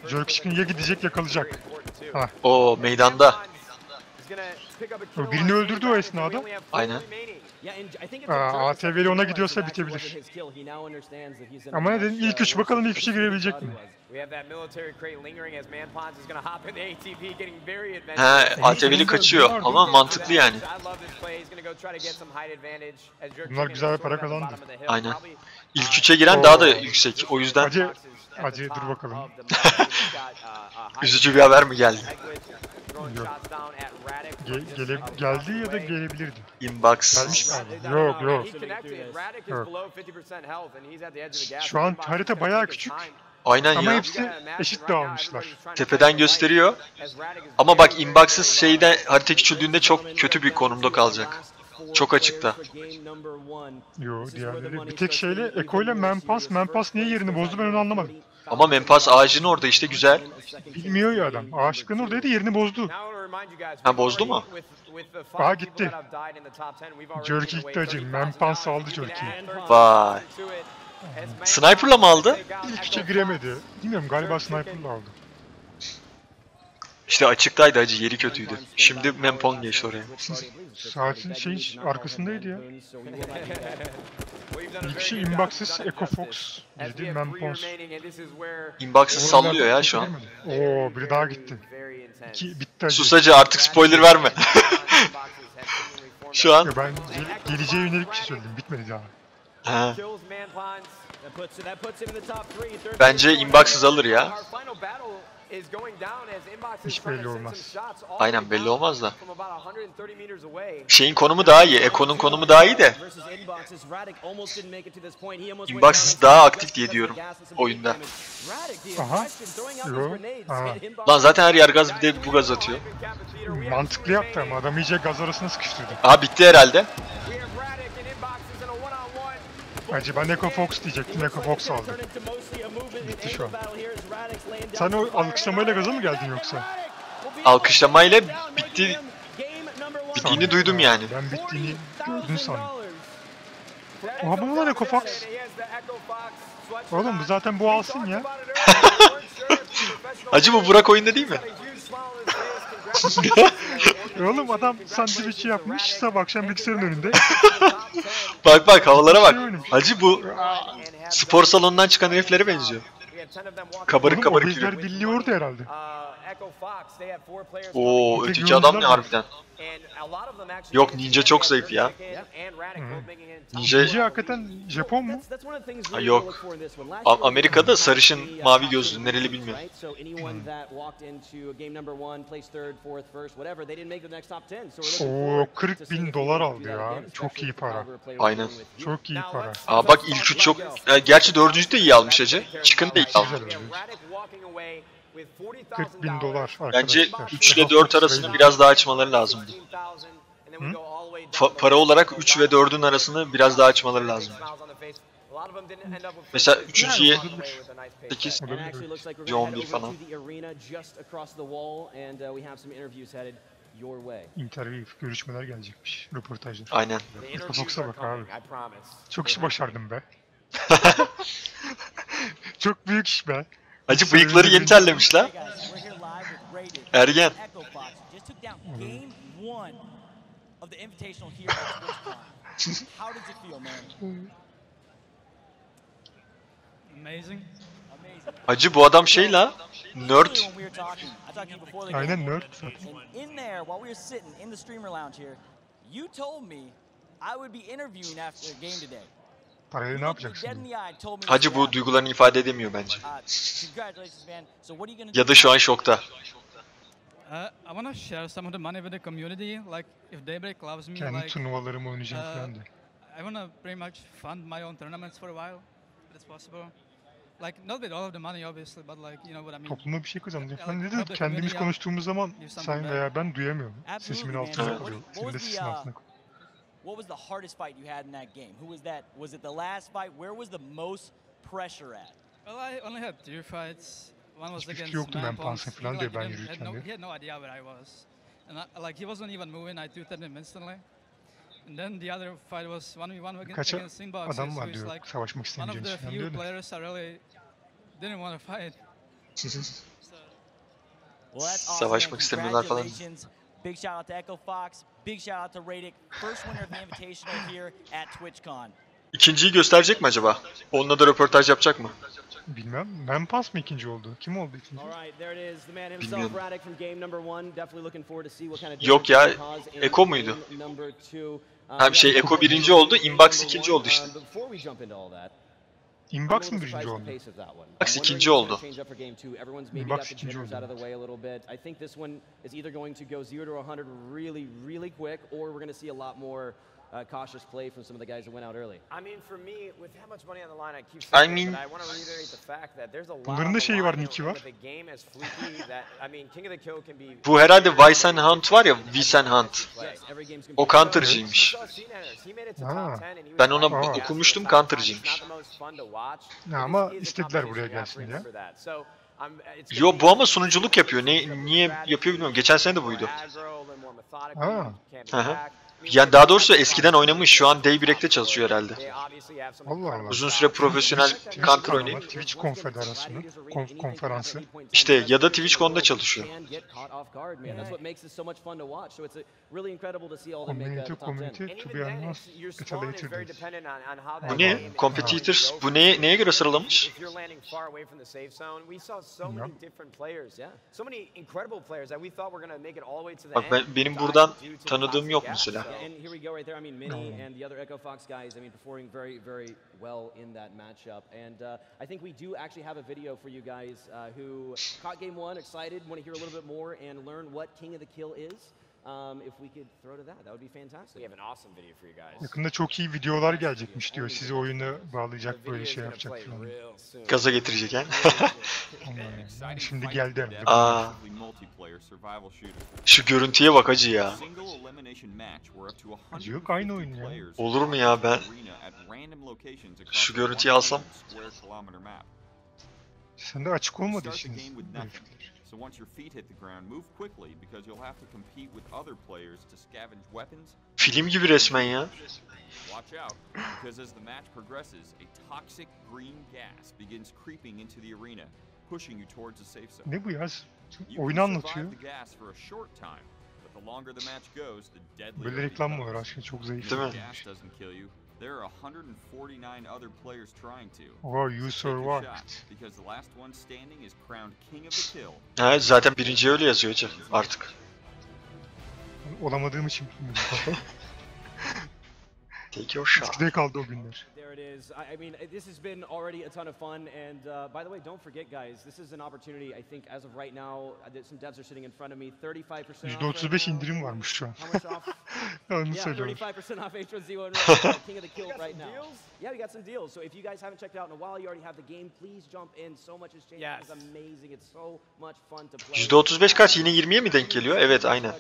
Of ya gidecek ya kalacak. Ha. o meydanda. O birini öldürdü o esnada. Aynen. Aa, ATV'li ona gidiyorsa bitebilir. Ama ne dedim, ilk üç bakalım ilk üçe girebilecek mi? adventurous. ATV'li kaçıyor ama mantıklı yani. Bunlar güzel is para kazandı. Aynen. İlk uh, üçe giren daha da yüksek. O yüzden the Hacı, dur bakalım. uh, <laughs> üzücü bir haber mi geldi? Yok. Ge a geldi ya da gelebilirdi. Inbox. Gelmiş mi? Yok yok. Yok. below 50% health and he's at the edge of the gas. Şu an harita bayağı küçük. Aynen Ama ya. hepsi eşit dağılmışlar. Tepeden gösteriyor. Ama bak Inbox'ız şeyde harita küçüldüğünde çok kötü bir konumda kalacak. Çok açıkta. Yo diğerleri. Bir tek şeyle Eko ile Mempas. Mempas niye yerini bozdu ben onu anlamadım. Ama Mempas ağacın orada işte güzel. Bilmiyor ya adam. Ağaçlıkların oradaydı yerini bozdu. Ha, bozdu mu? Aha, gitti. Jerky gitti hacı. Mempas aldı Jerky'yi. Vay. Sniper'la mı aldı? İlk üçe giremedi. Bilmiyorum galiba sniper'la aldı. İşte açıktaydı hacı yeri kötüydü. Şimdi Mempon geçti oraya. <laughs> Saatin şeyin arkasındaydı ya. İlk şey Inbox'ız Echo Fox girdi. Mempons. Inbox'ız sallıyor ya şu an. Oo biri daha gitti. İki bitti hacı. Sus hacı artık spoiler verme. <laughs> Şu an Ya ben gel- geleceğe yönelik bir şey söyledim. Bitmedi daha. ha, bence. Inbox'ız alır ya. Hiç belli olmaz. Aynen belli olmaz da. From about 130 meters away. Şeyin konumu daha iyi. Eko'nun konumu daha iyi de. Went daha aktif diye diyorum oyunda. Aha. Yo. Aha. Inbox- Lan zaten her yer gaz bir de bu gaz atıyor. Mantıklı yaptı ama adam iyice gaz arasına sıkıştırdı. Aa bitti herhalde. We have Radic and Inboxes in a Hacı ben Echo Fox diyecektim. Echo Fox aldı. Bitti şu an. Sen o alkışlamayla gaza mı geldin yoksa? Alkışlamayla bitti- Bittiğini duydum yani. Ben bittiğini gördün sandım. Oha bu lan Echo Fox. Oğlum bu zaten bu alsın ya. <laughs> Hacı bu Burak oyunda değil mi? E Oğlum adam sandviçi yapmış sabah akşam bilgisayarın önünde. <laughs> Bak bak havalara bak. Hacı bu spor salonundan çıkan heriflere benziyor. Kabarık Oğlum o kabarık yürüyor. birliği orada herhalde. Oo Öteki adam ne harbiden. Yok, Ninja çok zayıf ya. Ninja- Ninja hakikaten Japon mu? Ha, yok. A- Amerika'da sarışın, mavi gözlü, nereli bilmiyorum. Oo 40 bin dolar aldı ya. Çok iyi para. Aynen. Çok iyi para. Aa bak ilk üç çok... Gerçi dördüncü de iyi almış Ece. Chicken de iyi almış. 40 bin dolar Bence arkadaşlar. 3 ile 4 arasını biraz daha açmaları lazımdı. Fa- para olarak 3 ve 4'ün arasını biraz daha açmaları lazım. Mesela üçüncüye 8 Olabilir. John bir falan. interview, görüşmeler gelecekmiş. Röportajlar. Aynen. Fox'a bak abi. Çok iş başardım be. <laughs> Çok büyük iş be. Acı bıyıkları yeni terlemiş la. Ergen. Echo Fox just took down game one of the Invitational here at TwitchCon. How does it feel, man? Amazing. Amazing. Acı bu adam şey la. Nerd. Aynen nerd. And in there, while we were sitting in the streamer lounge here, you told me I would be interviewing after the game today. Parayı ne this Hacı bu duygularını ifade edemiyor bence. Uh, Ya da şu an şokta. Uh, I want to share some of the money with the community. Like, if Daybreak loves me, Kendi like, turnuvalarımı oynayacağım Ee, falan de. I want to pretty much fund my own tournaments for a while, if it's possible. Like, not with all of the money, obviously, but like, you know what I mean. Topluma bir şey falan like, Kendimiz konuştuğumuz zaman sen veya ben duyamıyorum. Sesimin What- kalıyor. Senin de sesin uh, altında kalıyor. What was the hardest fight you had in that game? Who was that? Was it the last fight? Where was the most pressure at? Well, I only had two fights. One was against fikri yoktu Mampons. He, like, diye ben didn't- had no, he had no idea where I was. And I, like, he wasn't even moving. I two-tapped him instantly. And then the other fight was 1v1 against, Kaç against Inbox. adam var who's like one of the few players I really didn't want to fight. So, <laughs> Well, that's awesome. Savaşmak istemiyorlar falan. Congratulations. Big shout out to Echo Fox. Big shout out to Radic. First winner of the Invitational here at TwitchCon. İkinciyi gösterecek mi acaba? Onunla da röportaj yapacak mı? Bilmem. Mempas mı ikinci oldu? Kim oldu ikinci? All right, there it is. The man himself, Bilmiyorum. Radic from game number one. Definitely looking forward to see what kind of Yok ya, Eko muydu? Uh, bir şey, yeah, Eko birinci oldu, Inbox ikinci oldu işte. Inbox I'm mı a little birinci surprised oldu? the pace of that one. Inbox I'm ikinci wondering if oldu. it's gonna change up for game two. Everyone's maybe Inbox got the ikinci jitters oldu. out of the way a little bit. I think this one is either going to go 0 to 100 really, really quick, or we're going to see a lot more uh, cautious play from some of the guys that went out early. I mean, for me, with how much money on the line, I keep I mean- but I want to reiterate the fact that there's a lot Bunların da the şeyi var, line, Nick'i var. with the game as fluky <laughs> that, I mean, King of the Kill can be... Bu herhalde Vincent Hunt var ya, Vincent Hunt. O counter'cıymış. Ben ona okumuştum, counter'cıymış. Ya ama istediler buraya gelsin diye. Yo bu ama sunuculuk yapıyor. Ne niye yapıyor bilmiyorum. Geçen sene de buydu. Ha. Hı hı. Yani daha doğrusu eskiden oynamış. Şu an Daybreak'te çalışıyor herhalde. Allah Allah. Uzun süre profesyonel Twitch counter oynayıp. Twitch Konfederasyonu, konf- konferansı. İşte ya da TwitchCon'da çalışıyor. Community, community to be honest, it's a later days. Bu ne? Competitors bu neye, neye göre sıralamış? If you're landing far away from the safe zone, we saw so many Bilmem. different players. Yeah. So many incredible players that we thought were going to make it all the way to the Bak end. ben, benim buradan tanıdığım yok mesela. So- Yeah, and here we go right there. I mean, Mini and the other Echo Fox guys, I mean, performing very, very well in that matchup. And uh, I think we do actually have a video for you guys uh, who caught game one, excited, want to hear a little bit more and learn what King of the Kill is. Um, if we could throw to that, that would be We fantastic. have an awesome video for you guys. Yakında çok iyi videolar gelecekmiş diyor. Sizi oyuna bağlayacak böyle şey yapacak falan. Gaza getirecek ha. <laughs> Şimdi geldi. Aa. multiplayer survival shooter. Şu görüntüye bak acı ya. Yok, aynı oyun 150 ya. Olur mu ya ben? Şu görüntüyü 1 alsam. Sende açık olmadığı Start the için game with nothing. grafikler. So once your feet hit the ground, move quickly because you'll have to compete with other players to scavenge weapons. Film gibi resmen ya. Watch out, because as the match progresses, a toxic green gas begins creeping into the arena, pushing you towards the safe zone. Ne bu ya? You Oyunu can anlatıyor. the gas for a short time, but the longer the match goes, the deadlier Böyle reklam mı var aşkım? Çok zayıf. Değil mi? The gas doesn't kill you, there are 149 other players trying to. Oh, you survived. because the last one standing is crowned king of the kill. Ha, zaten birinci öyle yazıyor hacı artık. olamadığım için bilmiyorum. Take your shot. Eskide kaldı o günler. There it is. I, I mean, uh, this has been already a ton of fun. And uh, by the way, don't forget, guys, this is an opportunity. I think as of right now, uh, that some devs are sitting in front of me. 35% off. right %35 now. indirim varmış şu an. How much off? <laughs> Onu yeah, söylüyorum. 35% off H1Z1 <laughs> right King of the Kill right now. Yeah, we got some deals. So if you guys haven't checked it out in a while, you already have the game. Please jump in. So much has changed. Yes. It's amazing. It's so much fun to play. %35 kaç? Yine 20'ye mi denk geliyor? Evet aynen.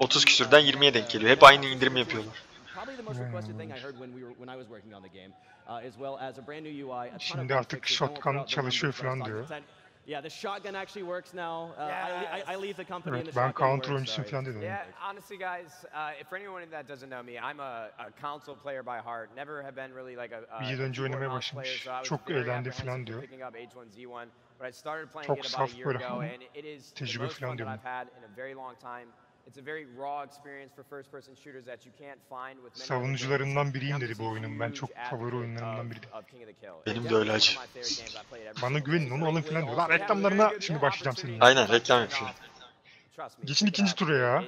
30 küsürden 20'ye denk geliyor. Hep aynı indirim yapıyorlar. Probably the most requested thing I heard when we were when I was working on the game, uh, as well as a brand new UI. A ton of artık fixes. I won't shotgun put out the çalışıyor numbers, but I was falan diyor. Yeah, the shotgun actually works now. Uh, I, I, I leave the company and Evet the ben shotgun counter works, oyuncusuyum falan dedim. Yeah, honestly, guys, uh, for anyone that doesn't know me, I'm a, a console player by heart. Never have been really like a, a Bir yıl önce keyboard oynamaya mouse player, başlamış. so Çok eğlendi falan diyor. picking up H1Z1, but I started playing Çok it about saf a year böyle ago, and it is the tecrübe most falan fun that. I've had in a very long time. It's a very raw experience for first-person shooters that you can't find with many other Savunucularından biriyim I'm dedi bu oyunun. Ben çok favori oyunlarımdan biriydi. Benim de öyle every Bana güvenin onu alın falan diyor. Lan reklamlarına şimdi başlayacağım seninle. Aynen reklam yapıyor. Geçin ikinci tura ya.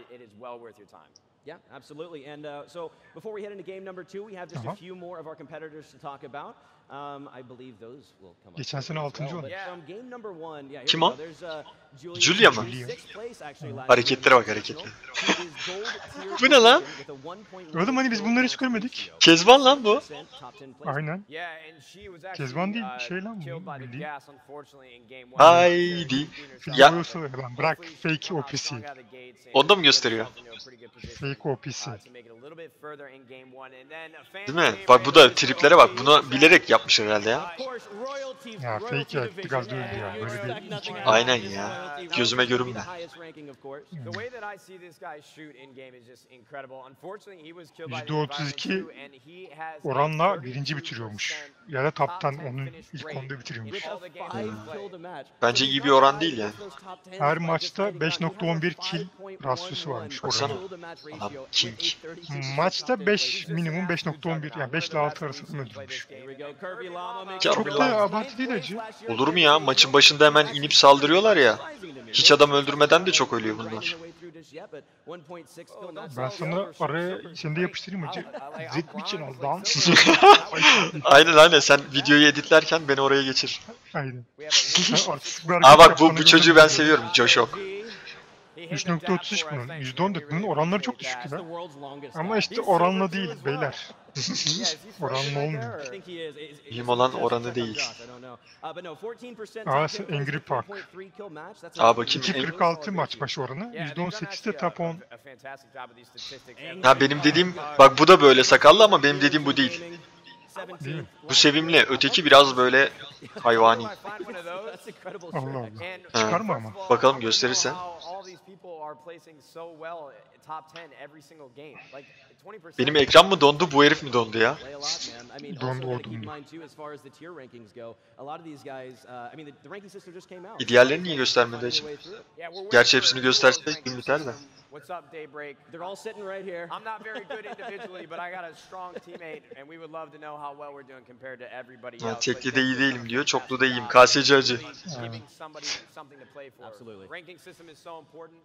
Yeah, absolutely. And uh, so before we head into game number two, we have just a Aha. few more of our competitors to talk about. Um, I believe those will come up. Geçen sene as altıncı well. oldu. Kim o? uh, Julia, mı? Hareketlere bak, hareketlere. <laughs> Bu ne lan? position with a 1.1 Oğlum hani biz bunları hiç görmedik. Kezban lan bu. 100% top 10 placement. Aynen. Kezban değil, uh, şey lan bu, bildiğin. Haydi. Ya- lan bırak fake OP'si. Onu da mı gösteriyor? Fake OP'si. Değil mi? Bak bu da triplere bak. Bunu bilerek yapmış herhalde ya. Ya fake yaptı gaz öldü ya. Böyle bir Aynen ya. Gözüme görünme. The way that I see this guy shoot in game is just incredible. Unfortunately, he was killed by the %32 environment too, and he has a Oranla 32% birinci bitiriyormuş. Ya da taptan onun ilk onda bitiriyormuş. Bence iyi bir oran değil yani. Her maçta 5.11 kill rasyosu varmış oranın. Adam king. Maçta 5 minimum 5.11 yani 5 ile 6 arasında öldürmüş? Çok da abartı değil acı. Olur mu ya? Maçın başında hemen inip saldırıyorlar ya. Hiç adam öldürmeden de çok ölüyor bunlar. Ben sana araya seni de yapıştırayım acı. Zek için al lan. Aynen aynen sen videoyu editlerken beni oraya geçir. Aynen. <laughs> Aa bak bu, bu çocuğu ben seviyorum. Joshok. 3.33 bunun. %14 bunun oranları çok düşük ya. Ama işte oranla değil beyler. <laughs> Oranla olmuyor. Mühim olan oranı değil. Aa, sen Angry Park. Aa, bakayım. 2.46 maç başı oranı. %18'de top 10. Ha benim dediğim bak bu da böyle sakallı ama benim dediğim bu değil. Bu sevimli. Öteki biraz böyle hayvani. Allah Allah. Ha. Çıkarma ama. Bakalım gösterirse. Benim ekran mı dondu bu herif mi dondu ya? Dondu, o dondu. E, diğerlerini niye göstermedi acaba? Gerçi hepsini gösterse gün biter de. What's up, Daybreak? They're all sitting right here. I'm not very good individually, but I got a strong teammate, and we would love to know how well we're doing compared to everybody Ha, else. tekli de iyi değilim diyor, çoklu da iyiyim. KSC acı. İmportant.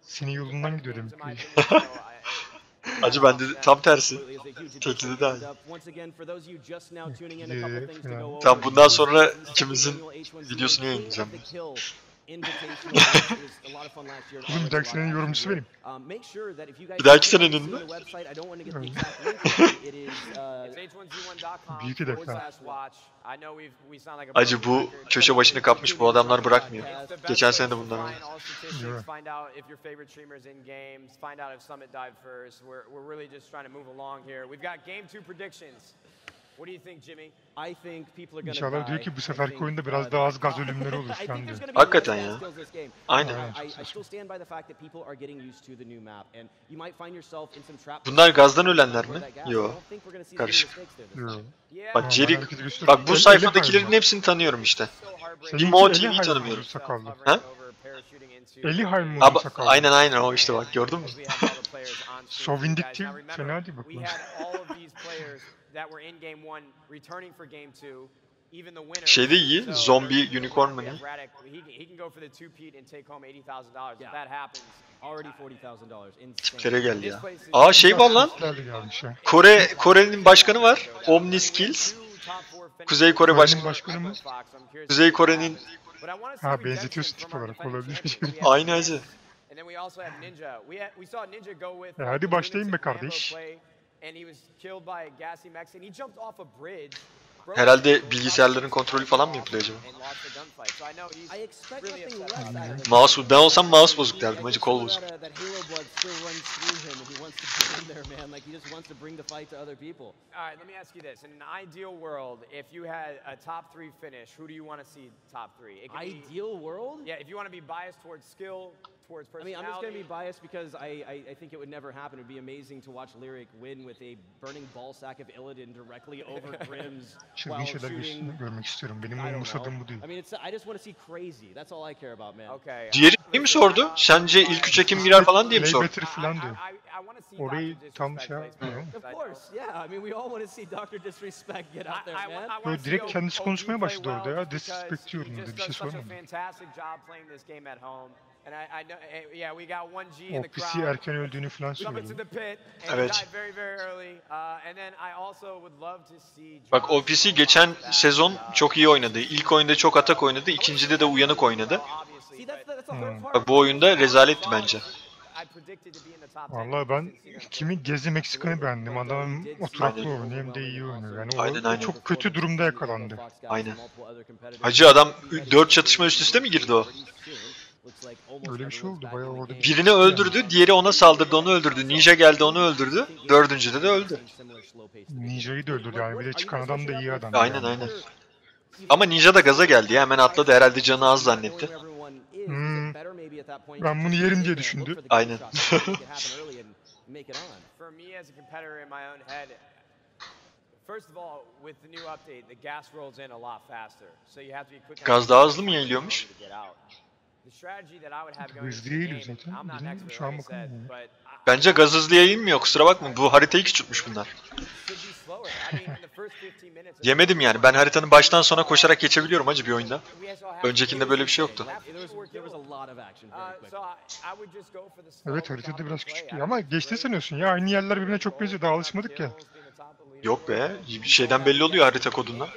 Senin yolundan gidiyor demek To my ki. opinion, so I- Acı bende de tam tersi. Teklide Teklide de aynı. Tamam, bundan sonra ikimizin videosunu yayınlayacağım. Oğlum bir dahaki senenin yorumcusu benim. Bir dahaki senenin mi? It's h1z1.com Büyük hedef forward ha. slash watch. I know we've- we sound like a Acı bu köşe başını kapmış bu adamlar bırakmıyor. Geçen sene de bundan Find What do you think, Jimmy? İnşallah diyor ki bu seferki oyunda biraz daha az gaz ölümleri olur falan diyor. Hakikaten ya. Aynen. Bunlar gazdan ölenler mi? Yo. Karışık. Yo. Bak Jerry, bak bu sayfadakilerin hepsini tanıyorum işte. Seninki Mo TV'yi tanımıyorum. Sakallı. Ha? Eli Hayman Abi, sakallı. aynen aynen o işte bak gördün mü? So vindictive, fena değil bak bu. We had all of these players that were in game one returning for game two. even the winner. Şeyde iyi, So, zombi unicorn mu ne? yeah, Braddock, he, he can go for the two-peat and take home $80,000. If Yeah. that happens, Already $40,000. Insane. Tiplere geldi ya. Aa şey var lan. Ya. Kore Kore'nin başkanı var. Omni Skills. Kuzey Kore Başkanı başkanı. mı? Kuzey Kore'nin Ha benzetiyorsun tip olarak olabilir. aynı acı. E hadi başlayın be kardeş. Play, And he was killed by a gassy Mexican. He jumped off a bridge. broke Herhalde his ankle, bilgisayarların got kontrolü falan mı yapılıyor acaba? and lost the gunfight. So I know he's I expect really nothing upset less about out of that. him. Mouse, ben olsam mouse bozuk I derdim acı just kol feel bozuk. That, uh, that Halo blood still runs through him and he wants to get in there, man. Like he just wants to bring the fight to other people. All right, let me ask you this: In an ideal world, if you had a top three finish, who do you want to see top three? It could be- Ideal world? yeah, if you want to be biased towards skill, towards I personality. mean, I'm just going to be biased because I, I, I think it would never happen. It would be amazing to watch Lyric win with a burning ball sack of Illidan directly <laughs> over Grimm's while shooting. görmek istiyorum. Benim I don't umursadığım bu değil. I mean, it's, I just want to see crazy. That's all I care about, man. Okay. Diğeri mi sordu? Sence ilk üç kim girer falan diye mi sordu? better falan diyor. I, I, I Orayı tam şey better. Of course, yeah. I mean, we all want to see Dr. Disrespect get out there, I- I I man. Böyle direkt kendisi konuşmaya başladı orada ya. Disrespect diyorum dedi. Bir şey does such a sormadım. fantastic job playing this game at home. And I, I know, yeah, we got one G in the OPC crowd. erken öldüğünü falan söylüyor. Evet. Uh. Bak OPC go geçen sezon uh, çok iyi oynadı. İlk oyunda çok atak oynadı. ikincide de uyanık oynadı. hard part. Bak bu oyunda rezaletti bence. I predicted to be in the top 10 Vallahi ben kimi Gezi Meksikan'ı beğendim. Adam oturaklı oynuyor hem de iyi oynuyor. Yani o Aynen, aynen. çok kötü durumda yakalandı. Aynen. Hacı adam 4 çatışma üst üste mi girdi o? Öyle bir şey oldu, bayağı orada bir- Birini öldürdü, diğeri ona saldırdı, onu öldürdü. Ninja geldi, onu öldürdü. Dördüncüde de öldü. Ninja'yı da öldürdü yani. Bir de çıkan adam da iyi adam. Aynen yani. aynen. Ama Ninja da gaza geldi ya. Hemen atladı herhalde canı az zannetti. Hmm. Ben bunu yerim diye düşündü. Aynen. Gaz daha hızlı mı yayılıyormuş? Yayılıyor game, zaten. Şu an bakalım. Bence gaz hızlı yayılmıyor kusura bakma. Bu haritayı küçültmüş bunlar. should be slower. I mean, in the first 15 minutes. Yemedim yani. Ben haritanın baştan sona koşarak geçebiliyorum acı bir oyunda. Öncekinde böyle bir şey yoktu. Uh, Evet haritada biraz methodical küçük play. değil ama geçti sanıyorsun ya. Aynı yerler birbirine çok benziyor. Daha alışmadık ya. Yok be. Bir şeyden belli oluyor harita kodundan.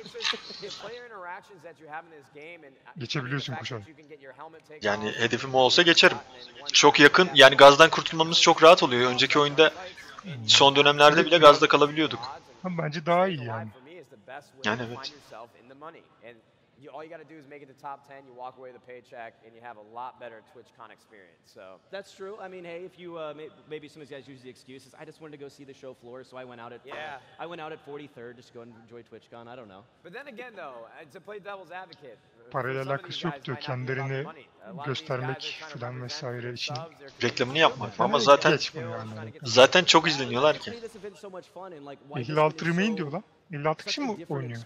Geçebiliyorsun koşarak. Yani hedefim o olsa geçerim. Çok yakın. Yani gazdan kurtulmamız çok rahat oluyor. Önceki oyunda son dönemlerde bile gazda kalabiliyorduk. Ama bence daha iyi yani. Yani evet. You, all you got to do is make it to top 10, you walk away with a paycheck, and you have a lot better TwitchCon experience. So That's true. I mean, hey, if you uh, may, maybe some of these guys use the excuses. I just wanted to go see the show floor, so I went out at Yeah. I went out at 43rd just to go and enjoy TwitchCon. I don't know. But then again, though, uh, to play devil's advocate, Parayla alakası yoktu. the Kendilerini göstermek represent vesaire için Reklamını yapmak. Ama zaten yani. zaten çok izleniyorlar ki. 56 remain diyor lan. 56 kişi mi oynuyor?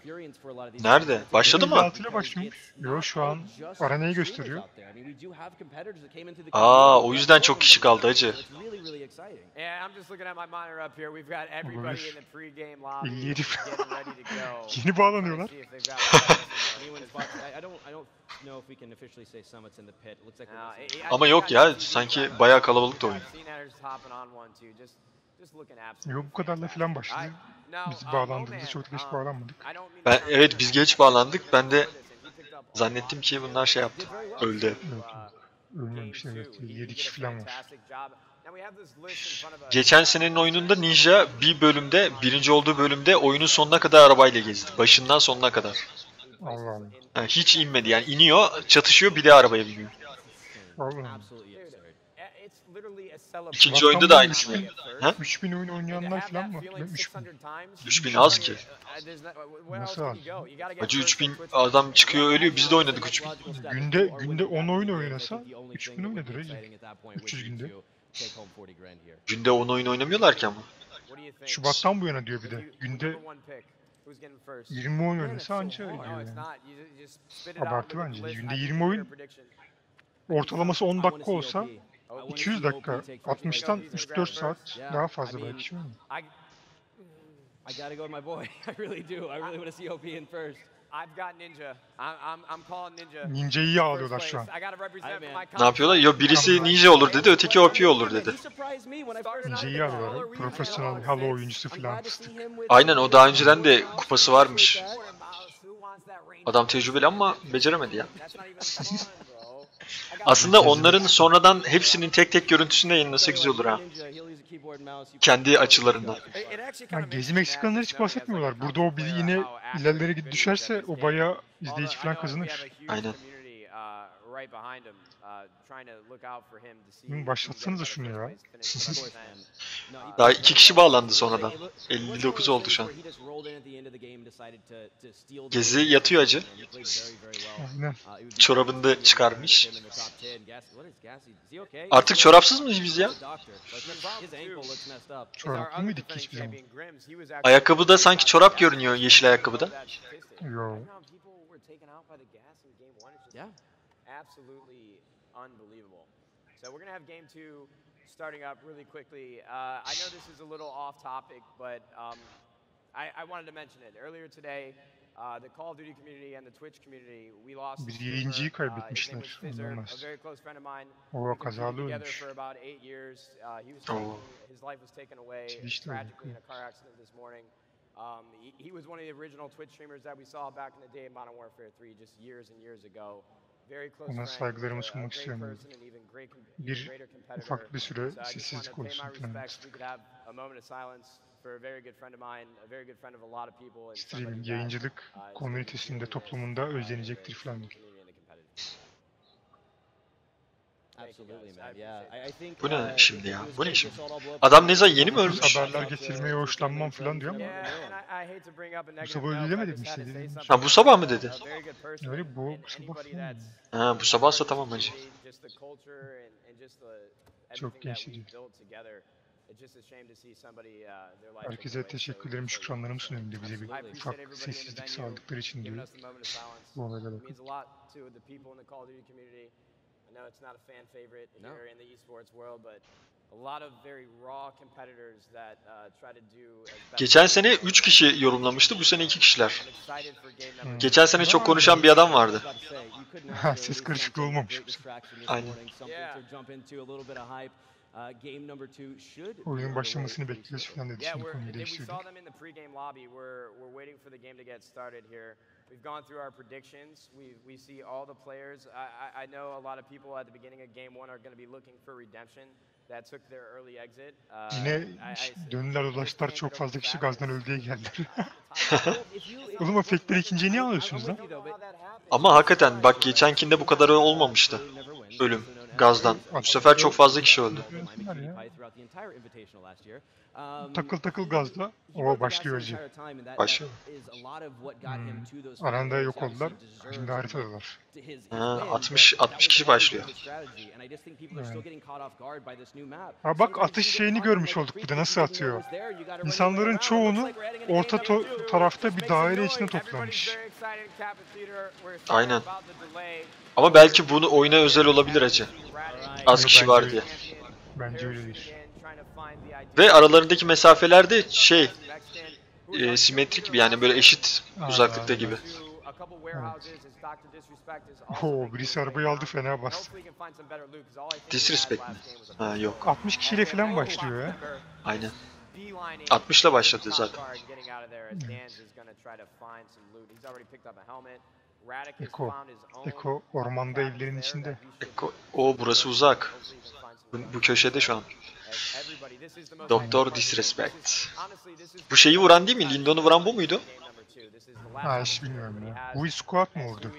Nerede? Başladı mı? 56 ile başlamış. Yo şu an arenayı gösteriyor. Aa, o yüzden çok kişi kaldı everybody Olabilir. in the pre-game lobby 57 getting ready to go. <laughs> Yeni bağlanıyorlar. <laughs> Ama yok ya, sanki bayağı kalabalık da oyun. Yok bu kadarla falan başladı. Biz uh, bağlandığımızda çok geç um, bağlanmadık. Ben evet biz geç bağlandık. Ben de zannettim ki bunlar şey yaptı. Öldü. Evet, Ölmemiş evet. 7 kişi falan var. Geçen senenin oyununda Ninja bir bölümde, birinci olduğu bölümde oyunun sonuna kadar arabayla gezdi. Başından sonuna kadar. Allah Allah. Yani hiç inmedi yani iniyor, çatışıyor bir de arabaya biniyor. Allah Allah. İkinci oyunda da aynısını. Ha? 3000 oyun oynayanlar falan var. Ben 3000. 3000 az ki. Nasıl az? Hacı 3000 adam çıkıyor ölüyor biz de oynadık 3000. Günde günde 10 oyun oynasa 3000 oynadır hacı. 300 günde. Günde 10 oyun oynamıyorlar ki ama. Şubattan bu yana diyor bir de. Günde 20 oyun oynasa anca ediyor yani. Abartı bence. Günde 20 oyun ortalaması 10 dakika olsa 200 dakika. 60'tan 3-4 saat daha fazla belki şey mi? I gotta go with my boy. <laughs> I really do. I really want to see OP in first. I've got Ninja. I'm, I'm, calling Ninja. Ninja'yı first ağlıyorlar place. şu an. Ne yapıyorlar? Yo birisi ninja olur dedi, öteki OP olur dedi. Ninja'yı alıyorlar. Profesyonel Halo oyuncusu falan fıstık. Aynen o daha önceden de kupası varmış. Adam tecrübeli ama beceremedi ya. <laughs> Aslında onların sonradan hepsinin tek tek görüntüsünü de yayınlasa güzel olur ha. Kendi açılarından. Yani Gezi Meksikanlar hiç bahsetmiyorlar. Burada o bizi yine ilerlere düşerse o bayağı izleyici falan kazanır. Aynen. Hı, başlatsanıza şunu ya. <laughs> Daha iki kişi bağlandı sonradan. 59 oldu şu an. Gezi yatıyor acı. Aynen. Çorabını da çıkarmış. Artık çorapsız mıyız biz ya? Çoraplı mıydık ki hiçbir zaman? Ayakkabıda sanki çorap görünüyor yeşil ayakkabıda. Yo. Yeah. Absolutely unbelievable. So we're gonna have game two starting up really quickly. Uh, I know this is a little off topic, but um, I, I wanted to mention it earlier today. Uh, the Call of Duty community and the Twitch community, we lost. Bir a yayıncıyı Uh, his name kaybetmişler, was Fizzer, a very close friend of mine. O been kazalı together for about eight years. Uh, he was taken, his life was taken away tragically in a car accident this morning. Um, he, he was one of the original Twitch streamers that we saw back in the day of Modern Warfare 3, just years and years ago. Ona saygılarımı a sunmak istiyorum. Bir ufak bir süre sessizlik olsun. We istedim. Streaming, yayıncılık uh, komünitesinde, dear toplumunda uh, özlenecektir falan. community and the competitive. Absolutely, man. Yeah, I, I think. Bu ne uh, şimdi ya? Bu ne şimdi? Adam the ne zaman yeni mi ölmüş? Haberler getirmeye hoşlanmam falan diyor ama negative sabah öyle note, demedi but I mi işte, had to say dedi. something. Ha bu sabah mı dedi? Öyle bu and sabah falan. Ha bu sabahsa tamam hacı. Çok gençti uh, Herkese teşekkürlerimi, şükranlarımı sunuyorum diyor bize bir ufak sessizlik sağladıkları için diyor. Bu olaylara bakın. I know it's not a fan favorite No. here in the esports world, but a lot of very raw competitors that uh, try to do as best Geçen sene they can. 3 kişi yorumlamıştı, bu sene 2 kişiler. Hmm. Geçen sene çok konuşan bir adam vardı. Ha, ses karışıklığı olmamış Aynen. Oyunun başlamasını bekliyoruz falan dedi şimdi we're, konuyu değiştirdik. We've gone through our predictions. We, we see all the players. I, I, I know a lot of people at the beginning of game one are going to be looking for redemption that took their early exit. Uh, Yine I- I- döndüler dolaştılar çok fazla kişi gazdan öldüğe geldiler. <laughs> Oğlum <laughs> Oğlum o fake'leri ikinciye niye alıyorsunuz lan? Ama hakikaten bak geçenkinde bu kadar olmamıştı. Ölüm gazdan. Bu sefer çok fazla kişi öldü. Takıl takıl gazda. O başlıyor acı. Başlıyor. Hmm. Aranda yok oldular. Şimdi haritadalar. Ha, 60 60 kişi başlıyor. Ha bak atış şeyini görmüş olduk bir de nasıl atıyor. İnsanların çoğunu orta to- tarafta bir daire içine toplamış. Aynen. Ama belki bunu oyuna özel olabilir acı. Az Yok, kişi var diye. Bence öyle değil. Ve aralarındaki mesafeler de şey e, simetrik gibi yani böyle eşit uzaklıkta gibi. <laughs> Oo birisi arabayı aldı fena bastı. Disrespect mi? Ha yok. 60 kişiyle falan başlıyor ya. Aynen. 60 ile başladı zaten. Eko. Eko ormanda evlerin içinde. Eko, o burası uzak. Bu, bu köşede şu an. Doktor Disrespect. Bu şeyi vuran değil mi? Lindon'u vuran bu muydu? Ha hiç bilmiyorum ya. Bu squad mı vurdu?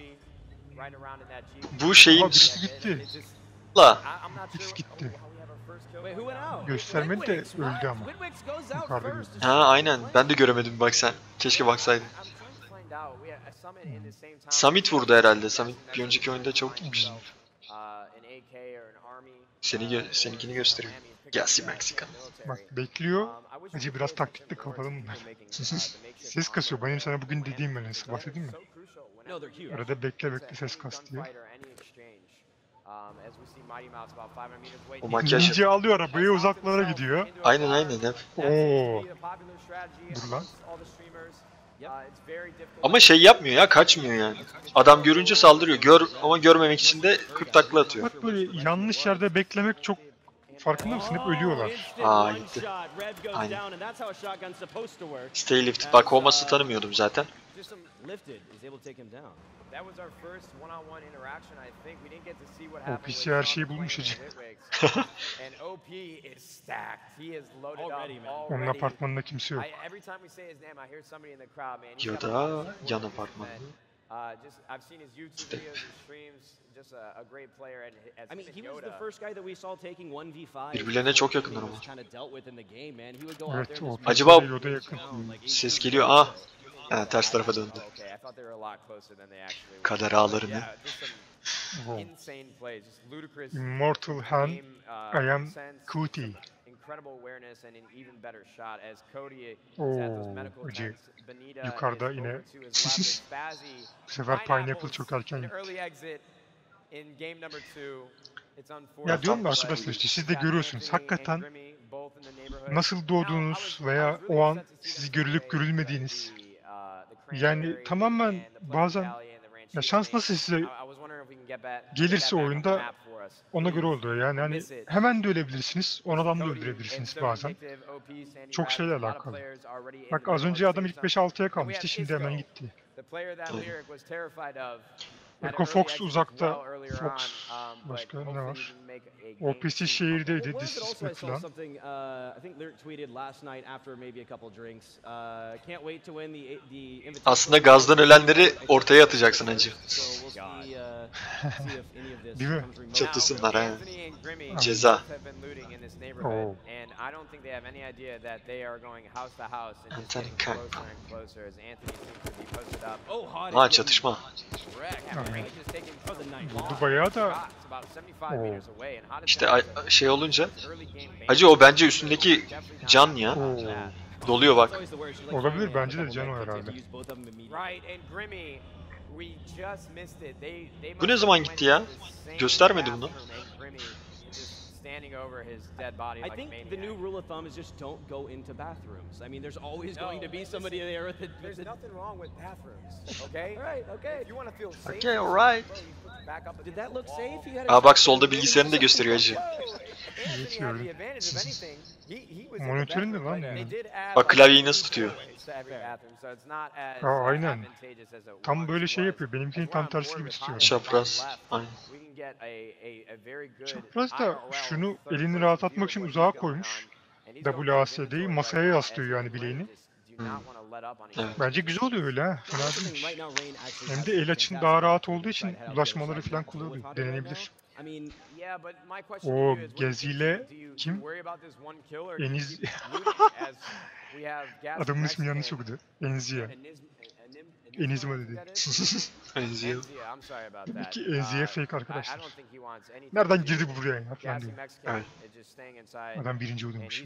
Bu şeyin birisi gitti. la. X gitti. Göstermedi de öldü ama. Yukarıda gördüm. Ha aynen. Ben de göremedim bak sen. Keşke baksaydın. Summit vurdu herhalde. Summit bir önceki oyunda çok gitmişti. Seni gö seninkini gösteriyor. Gelsin Meksikan. Bak bekliyor. Hacı biraz taktikli kapalım bunlar. <laughs> Ses kasıyor. Benim sana bugün dediğim böyle sabah dedim mi? Arada bekle bekle ses kas diye. O makyaj. Ninja alıyor arabayı uzaklara gidiyor. Aynen aynen hep. Oo. Dur lan. Ama şey yapmıyor ya kaçmıyor yani. Adam görünce saldırıyor. Gör ama görmemek için de 40 takla atıyor. Bak böyle yanlış yerde beklemek çok farkında mısın? Hep ölüyorlar. Aa, gitti. Aynen. Stay lifted. Bak Homas'ı tanımıyordum zaten. Happened. OPC her şeyi bulmuş <laughs> OP man. Onun apartmanında kimse yok. Ya da yan from his apartman. men. Uh, just I've seen his YouTube videos and streams. Just a, a great player and as I mean, he was the first guy that we saw taking 1v5. Birbirlerine çok yakınlar ama. Kind of dealt with in the game, man. He would go out Evet o Acaba- Yoda yakın. Ses geliyor. Ah. Ha, ters tarafa döndü. Were. Kader ağlarını. Ludicrous Immortal Han, uh, I am Kuti. İncredible awareness and an even better shot as Cody Oo. Benita Yukarıda yine- <laughs> Bu sefer Pineapple çok erken gitti. early exit in game number two. It's unfortunate, Ya diyorum ya arkadaşlar işte siz de görüyorsunuz. Hakikaten nasıl doğduğunuz veya o an sizi görülüp görülmediğiniz uh, yani tamamen bazen ya şans nasıl size gelirse oyunda. Ona göre oluyor. Yani hani hemen de ölebilirsiniz, onu adam da öldürebilirsiniz bazen. Çok şeyle alakalı. Bak az önce adam ilk 5-6'ya kalmıştı, şimdi hemen gitti. Echo Fox uzakta. Fox. Başka ne var? OPC şehirdeydi, Disrespect saw falan. something. Uh. Uh. Aslında gazdan ölenleri ortaya atacaksın hacı. Uh, <laughs> Değil mi? Çatısınlar ha. Ceza. Ceza. Oh. Up. Oh. Ha çatışma. Wreck. Vurdu bayağı da shots about 75 meters away and Hot İşte şey olunca Hacı o bence üstündeki can ya. Oo. Doluyor bak. Olabilir, bence de can o herhalde. Bu ne zaman gitti ya? Göstermedi bunu. Over his dead body I like think maniac. the new rule of thumb is just don't go into bathrooms. I mean, there's always No, going to be somebody there with a, There's with nothing wrong with bathrooms, okay? <laughs> Right, okay. If you want to feel safe, Okay, alright. bro, you put your back up Did against that the look wall. safe? He had a Aa bak solda bilgisayarını da gösteriyor had Geçiyorum. Monitörün de lan yani. Bak klavyeyi nasıl tutuyor? Aa, aynen. Tam böyle şey yapıyor. Benimkini tam tersi gibi tutuyor. Çapraz. Aynen. Çapraz da şunu elini rahatlatmak için uzağa koymuş. WASD'yi masaya yaslıyor as yani bileğini. Rangers Bence güzel oluyor öyle ha. Fena değilmiş. Hem de el açın daha rahat olduğu için ulaşmaları falan right Denenebilir. O to you is, what do you Gezi think? ile Do you- do you kim? Eniz- <laughs> Adamın ismi yanlış okudu. Enziya. Enizma dedi. <laughs> that. ki Enziye Uh, fake arkadaşlar. Nereden girdi bu buraya ya falan diyor. Evet. Adam birinci oluyormuş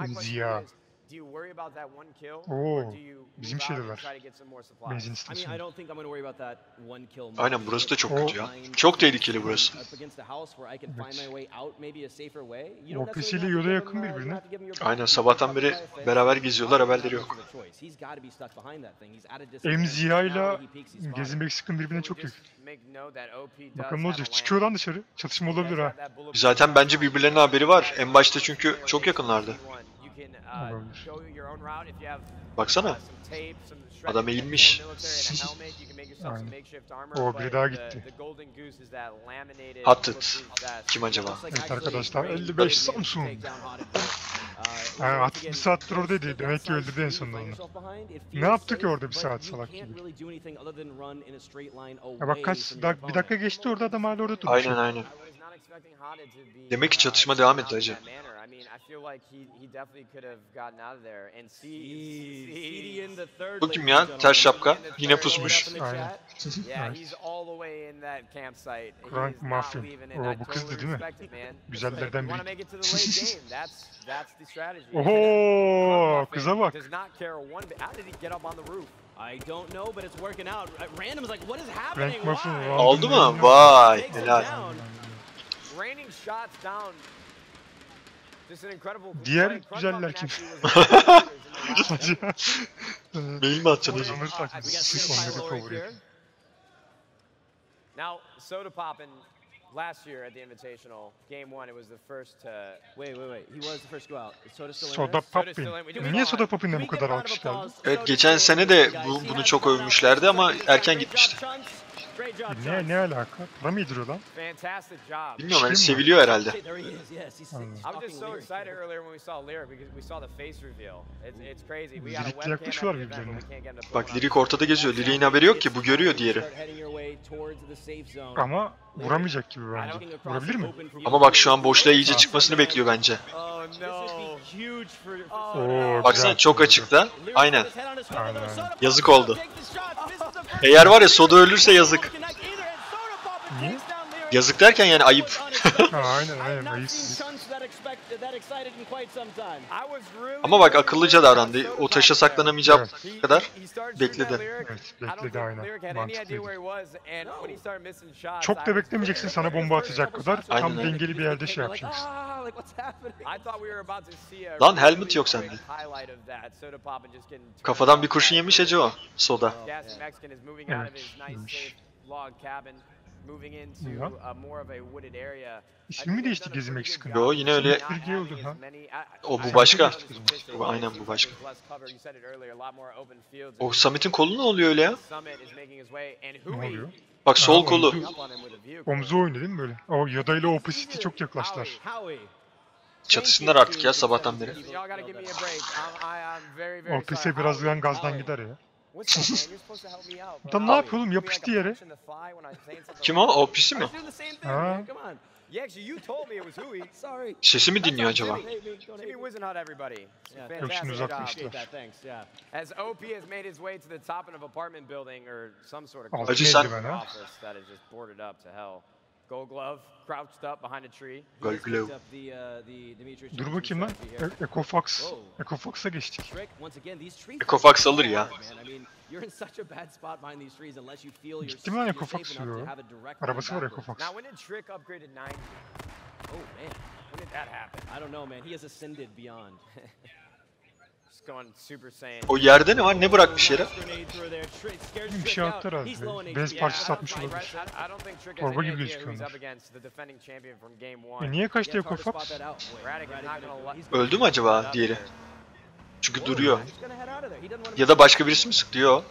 Enziya. <laughs> do you worry about that one kill, Oo, or do you bizim şeydeler. try to get some more supplies? Benzin I mean, I istasyonu. don't think I'm going to worry about that one kill. much. Aynen burası da çok O- kötü ya. Çok tehlikeli burası. Up against the house where I can Evet. find my way out, maybe a safer way. You don't OPC necessarily ile have to Yoda give yakın uh, birbirine. Aynen, sabahtan beri have to try beraber geziyorlar, He's haberleri yok. the choice. He's got to be stuck behind that thing. He's at a disadvantage. Emziya Now ile when he peeks, he's Gezi fine. Mexican birbirine çok yakın. Bakalım ne have olacak. a Çıkıyor lan dışarı. Çatışma olabilir ha. Zaten bence birbirlerine haberi var. En başta çünkü çok yakınlardı. You can, uh, Olabilir. go your own route if you have, Baksana. uh, Adam eğilmiş. military and a helmet, you can make yourself some Aynen. makeshift armor, O, biri daha gitti. the golden goose is that laminated Hatted. bulletproof vest. Kim acaba? Evet arkadaşlar, Rain 55 was able to Samsung. Attack. <laughs> Uh, Ha, once at- again, bir saattir oradaydı. Demek ki that öldürdü en sonunda onu. Ne yaptı ki orada bir saat salak gibi? Ya bak kaç dak bir dakika geçti orada adam hala orada durmuş. Aynen aynen. Demek ki uh, çatışma devam taken etti out feel like he, he definitely could have gotten out of there. And see, CD in the third, Bu kim ladies ya? Ters şapka. Yine pusmuş. Aynen. Yeah, Evet. he's all the way in that campsite. He Frank is not Muffin. leaving, and Oo, bu kızdı değil mi? respect it, man. <laughs> Güzellerden biri. <laughs> Oho, kıza bak. Does not care one bit. How did he get up on the roof? I don't know, but it's working out. Uh, Random's like, what is happening? Aldı mı? Vay helal. Raining shots down. Diğer güzeller kim? <laughs> Mail mi atacaksın hocam? Onları takip Sırf Now, soda pop last year at the Invitational, game one, it was the first to... Wait, wait, wait. He was the first to go out. Soda still in Soda Popin. Niye Soda Popin'le bu kadar alkış geldi? Evet, geçen sene de bu, bunu çok övmüşlerdi ama erken gitmişti. Ne ne alaka? Para mı yediriyor lan? Bilmiyorum yani seviliyor herhalde. Hmm. Lirik'le yaklaşıyorlar birbirlerine. Bak Lirik ortada geziyor. Lirik'in haberi yok ki bu görüyor diğeri. Ama Vuramayacak gibi bence. Vurabilir mi? Ama bak şu an boşluğa iyice çıkmasını bekliyor bence. Oo, Baksana çok açıkta. Aynen. Aynen. Yazık oldu. Eğer var ya Soda ölürse yazık. Niye? Yazık derken yani ayıp. <laughs> aynen aynen ayıp. Ama bak akıllıca davrandı. O taşa saklanamayacağı evet. kadar bekledi. Evet bekledi aynen. Mantıklıydı. Çok da beklemeyeceksin sana bomba atacak kadar. Aynen, Tam aynen. dengeli bir yerde şey yapacaksın. Lan helmet yok sende. Kafadan bir kurşun yemiş acaba soda. Evet. Yemiş. İsmi değişti gezi Meksika'nın? Yo yine öyle. Türkiye oldu ha. O bu başka. Aynen bu başka. O Summit'in kolu ne oluyor öyle ya? Ne oluyor? Bak sol kolu. Omzu oynadı değil mi böyle? O Yoda ile Opus çok yaklaştılar. Çatışsınlar artık ya sabahtan beri. OPS birazdan gazdan gider ya. Tam ne yapıyor oğlum? Yapıştı yere. Kim o? O pisi mi? Ha. Sesi dinliyor acaba? Yok şimdi uzaklaştılar. Acı sen... Gold Glove crouched up behind a tree. Gold Glove. Dur bakayım lan. E Ecofax. Ecofax'a geçtik. Ecofax alır ya. Gitti mi lan Ecofax diyor? Arabası var Ecofax. Oh man, when did that happen? I don't know man, he has ascended beyond. <laughs> O yerde ne var? Ne bırakmış yere? Bir şey attı herhalde. Bez parçası satmış olabilir. Torba gibi gözüküyorlar. E niye kaçtı Yakov Fox? Öldü mü acaba diğeri? Çünkü duruyor. Ya da başka birisi mi sıktı? Yok.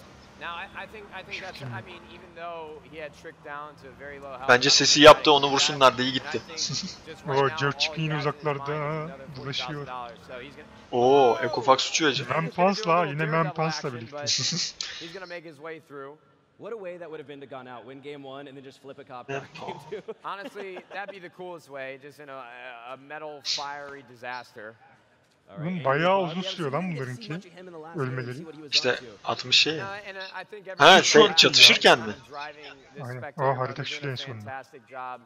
Bence sesi yaptı onu vursunlar da iyi gitti. o Cevçik yine uzaklarda dolaşıyor. Oo, Ecofax uçuyor acaba. Manpans'la yine Manpans'la birlikte. <laughs> What a way that would have been to gun out, win game one, and then just flip a cop <laughs> game two. Honestly, that'd be the coolest way, just in a, a metal fiery disaster. Bayağı uh, uzun sürüyor lan bunlarınki. Ölmeleri. İşte 60 şey. Ha şu çatışırken mi? Aynen. O oh, harita şuraya en sonunda.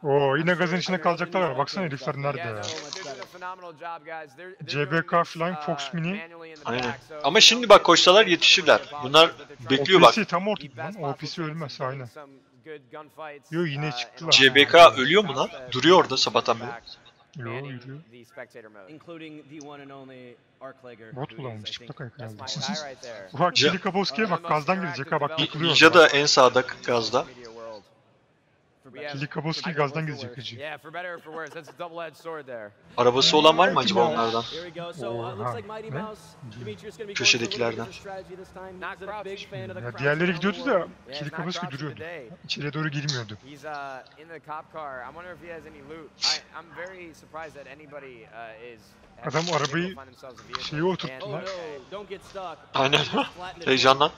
Oo yine gazın içinde kalacaklar var. Baksana herifler nerede ya. CBK Flying Fox Mini. Aynen. Ama şimdi bak koşsalar yetişirler. Bunlar bekliyor bak. OPC tam ortada lan. OPC ölmez aynen. Yo yine çıktılar. CBK ölüyor mu lan? Duruyor orada sabahtan beri the spectator mode, including the one and only Arclager. Bot kullanmış çıplak ayak herhalde. Ulan Kili Kaboski'ye bak gazdan gidecek ha bak yıkılıyor. Ninja da en sağda gazda. Likaboski gazdan gezecek hacı. Arabası olan var mı acaba onlardan? Oha. Ne? Köşedekilerden. Ya diğerleri gidiyordu da Kilikaboski duruyordu. İçeriye doğru girmiyordu. Adam arabayı şeye oturttular. Aynen. <laughs> Heyecandan.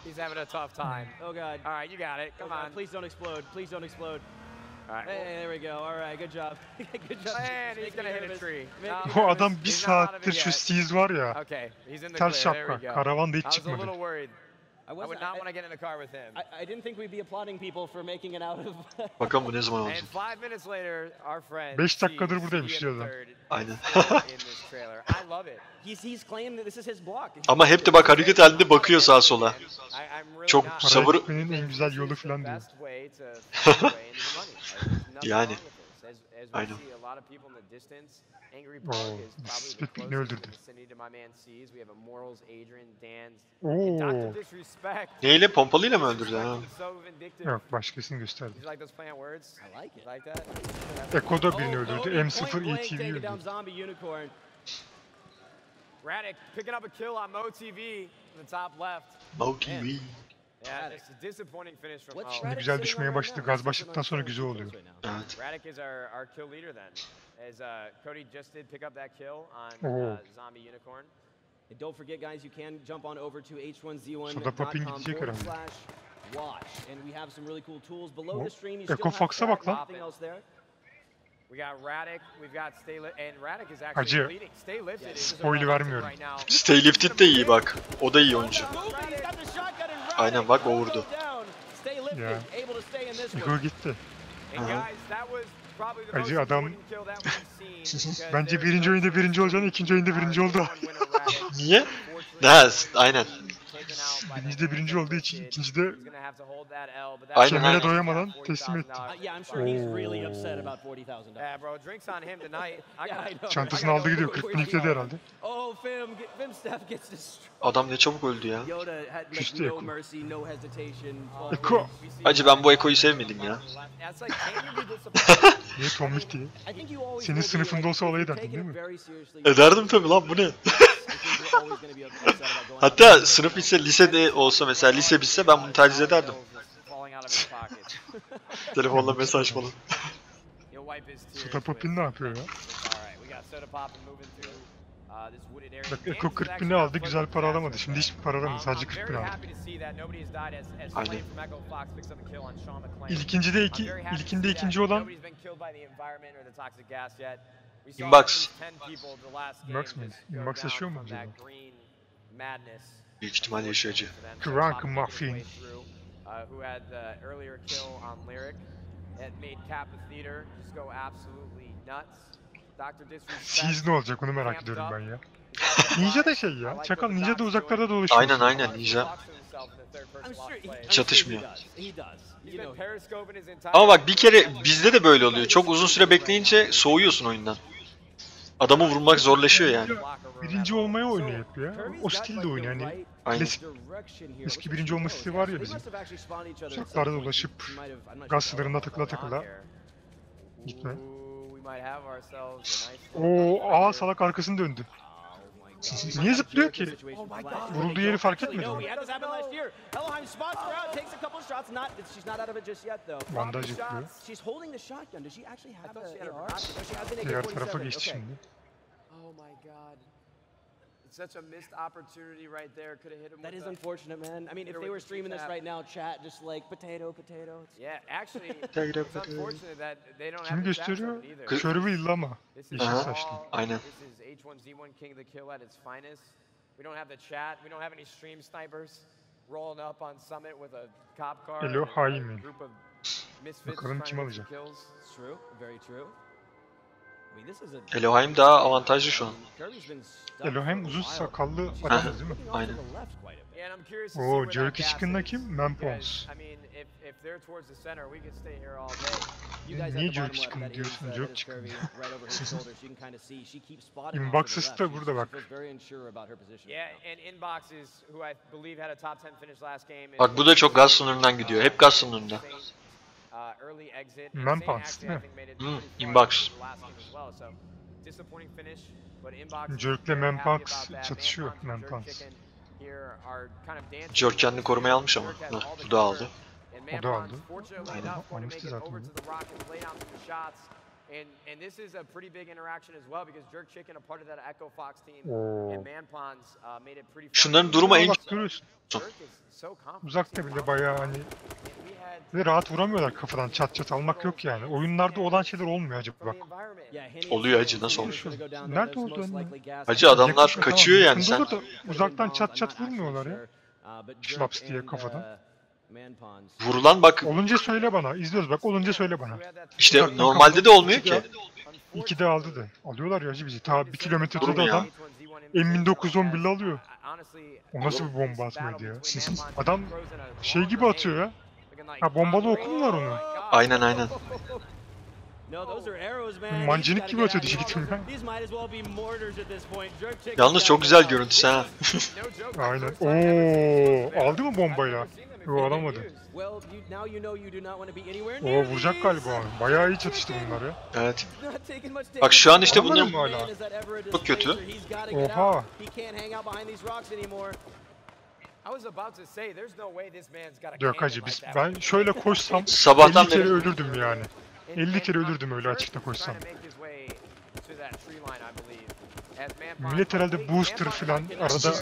Right. Hey, there we go. All right, good job. <laughs> good job. And he's gonna hit a tree. Bu adam bir saattir şu Steez var ya. Okay, he's in the clear. Ters şapka. Karavan da hiç çıkmadı. I was a little worried. I, I would not want to get in a car with him. I, I, didn't think we'd be applauding people for making it out of. <laughs> Bakalım bu ne zaman olacak. And five minutes later, our friend. Beş dakikadır buradaymış diyor. Aynen. I love it. He's he's claimed that this is his block. Ama hep de bak hareket halinde bakıyor sağa sola. Çok sabır. Benim en güzel yolu falan diyor. <laughs> yani. Aynen da birini Oh, öldürdü. Cody M0 point blank ETV taking down öldürdü. Zombie Unicorn. Radic picking up a kill on Mo TV in the top left. Mo TV. Yeah, it's a disappointing finish from. Şimdi güzel düşmeye başladı. Gaz başladıktan sonra güzel oluyor. Evet. Radic is our, our kill leader then. As uh, Cody just did pick up that kill on Oh. uh, Zombie Unicorn. And don't forget, guys, you can jump on over to Şurada Papin h1z1.com gidecek forward herhalde. slash watch. And we have some really cool tools below the stream. You still have Fox'a bak lan. nothing else there. We got Radic, we've got Stay Li- and Radic is actually Hacı, leading. Stay Lifted is spoiler vermiyorum. right now. Stay Lifted de iyi bak. O da iyi oyuncu. Aynen bak o vurdu. Stay lifted, Ya. able to stay in this Eko one. gitti. And guys, that was Hacı, adam- <laughs> Bence birinci oyunda birinci olacağını, ikinci oyunda birinci oldu. Niye? Unfortunately, Ha, he's aynen. Birinci of olduğu için was- aynen. kemere doyamadan teslim etti. Uh, yeah, I'm sure he's really upset about $40,000. Yeah, bro, drinks on him tonight. <laughs> I Yeah, got I know. Çantasını aldı gidiyor. 40 bin yükledi herhalde. Oh. Adam ne çabuk öldü ya. Küstü Eko. hesitation. Eko. Hacı ben bu Eko'yu sevmedim ya. <laughs> Niye tombik diye? Senin sınıfında olsa olay ederdin, değil mi? Ederdim tabii lan bu ne? <laughs> <laughs> Hatta sınıf ise lisede olsa mesela lise bitse ben bunu tercih ederdim. <laughs> Telefonla mesaj falan. Soda Popin ne yapıyor ya? Bak Eko is 40 actually bini aldı, güzel para alamadı. Şimdi hiçbir para alamadı, sadece I'm 40 very bin aldı. Aynen. I'm iki, ilkinde ikinci olan Inbox. at least 10 people the last game Inbox mı? just go Inbox yaşıyor mu acaba? Büyük ihtimal yaşıyor hacı. Drunk muffin. Uh, who had the earlier kill on Lyric. It made Kappa Theater just go absolutely nuts. Dr. Disrespect. Siz ne olacak onu merak ediyorum ben ya. <laughs> Ninja da şey ya. Çakal Ninja da uzaklarda dolaşıyor. Aynen aynen ninja. Çatışmıyor. Ama bak bir kere bizde de böyle oluyor. Çok uzun süre bekleyince soğuyorsun oyundan. Adamı vurmak zorlaşıyor yani. Birinci olmaya oynuyor hep ya. O stilde oynuyor yani. Aynen. Klasik eski birinci olma stili var ya bizim. Uzaklarda dolaşıp gaz sınırında takıla takıla gitme. Oo, aa salak arkasını döndü. Niye zıplıyor ki? Vurulduğu yeri fark etmedi mi? Bandaj yapıyor. Diğer AK-47. tarafa geçti şimdi. Oh my god. It's such a missed opportunity right there. Could have hit him That with is a- unfortunate, man. I mean, if they were streaming this right now, chat just like potato, potato. It's- Yeah, actually, <laughs> Potato, it's potato. unfortunate that they don't Kim have the chat gösteriyor? button either. Kız- Körü illa. This is Yeşil Aha. saçlı. all- Aynen. This is H1Z1 King of the Kill at its finest. We don't have the chat. We don't have any stream snipers rolling up on Summit with a cop car. Elo and a hain mi? group of misfits Bakalım trying kim to alacak? get kills. It's true, very true. Elohim daha avantajlı şu an. Elohim uzun sakallı adam değil mi? <laughs> Aynen. Oo, Chicken'la is. kim? Mampons. Niye left, chicken diyorsun? is chicken. Kirby right over his shoulder, so you can kind of see she keeps spotting off Inbox to the ısı left. da burada bak. feels very unsure about her position. Yeah, and Inbox is who I believe had a top 10 finish last game. Bak bu da çok gaz sınırından gidiyor. Hep gaz sınırında. Uh, değil mi? it Hmm, far Inbox. Jerk'le that. çatışıyor, and Jerk kendini korumaya almış ama. Heh, bu da aldı. O da aldı. Aynen, almıştı zaten and lay down some shots. And, and this is a pretty big interaction as well because Jerk Chicken, a part of that Echo Fox team, Oo. and Manpons uh, made it pretty fun. Şunların durumu en... Uzakta bile bayağı hani Had ve rahat vuramıyorlar kafadan çat çat almak yok yani. Oyunlarda olan şeyler olmuyor acaba bak. Oluyor hacı, nasıl olmuş? Nerede oldu Hacı adamlar Yakın- kaçıyor tamam, yani sen. da uzaktan çat çat vurmuyorlar ya. Şlaps diye kafadan. uh. Vurulan bak Olunca söyle bana. İzliyoruz bak olunca söyle bana. İşte Uzaktan normalde de kafadan olmuyor çıkıyor. ki. İki de aldı da. Alıyorlar ya hacı bizi. Ta bir kilometre ötede adam M1911 alıyor. O nasıl bir bomba atmaydı ya? Adam şey gibi atıyor ya. Ha bombalı oku mu var onun? Aynen aynen. <laughs> Mancınık gibi atıyor diyecektim here. ben. Yalnız çok güzel görüntüsü ha. <laughs> Aynen. Oo, aldı mı bombayla? Yo alamadı. Oo vuracak galiba onu. Bayağı iyi çatıştı bunlar ya. Evet. Bak şu an işte bunlar? Çok kötü. Oha. Yok hacı biz ben şöyle koşsam <laughs> Sabahtan 50 kere beri- ölürdüm yani. And- 50 and kere ölürdüm öyle açıkta koşsam. Millet herhalde booster can- arada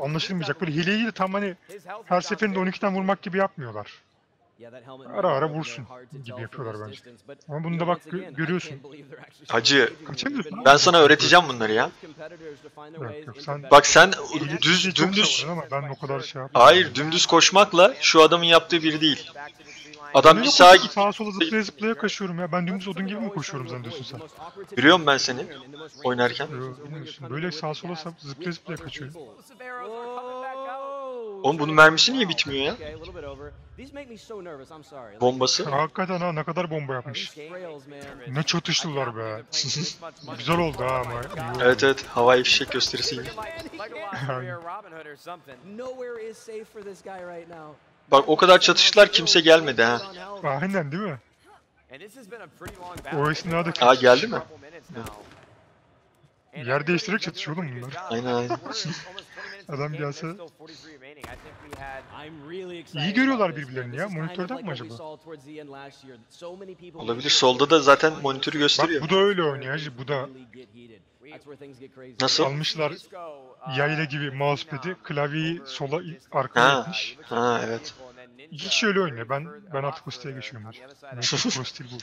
anlaşılmayacak. Böyle hileyi de tam hani her seferinde down 12'den vurmak gibi yapmıyorlar. Ara ara vursun gibi yapıyorlar bence. Ama bunda know, bak gö- görüyorsun. Hacı. Kaçamıyorsun Ben sana öğreteceğim bunları ya. Yok, yok, sen- Bak sen düz dümdüz ama ben o kadar şey. Hayır dümdüz koşmakla şu adamın yaptığı biri değil. Adam bir sağa koşuyorum, sağa sola zıplaya zıplaya kaçıyorum ya. Ben dümdüz odun gibi mi koşuyorum zannediyorsun sen? Biliyorum ben seni oynarken. Yok bilmiyorsun. Böyle sağa sola zıplaya zıplaya kaçıyorum. Explosive arrows are coming back out. Oğlum bunun mermisi niye bitmiyor ya? Bombası. Hakikaten ha ne kadar bomba yapmış. Ne çatıştılar be. <laughs> Güzel oldu ha ama. Evet evet havai fişek gösterisi gibi. Bak o kadar çatıştılar kimse gelmedi ha. Aynen değil mi? O esnada Aa geldi mi? Yer değiştirerek çatışıyor oğlum bunlar. Aynen, aynen. <laughs> We're almost 20 minutes into the Adam gelse- there's still 43 remaining. I think we had I'm really excited İyi görüyorlar birbirlerini ya. Monitörden mi acaba? Olabilir. Solda da zaten monitörü Bak gösteriyor. bu da öyle oynuyor hacı. Bu da. Nasıl? almışlar uh, yayla gibi mousepad'i, klavyeyi sola arkaya itmiş. Ha evet. İki kişi öyle oynuyor. Ben ben artık siteye geçiyorum pro stil bu.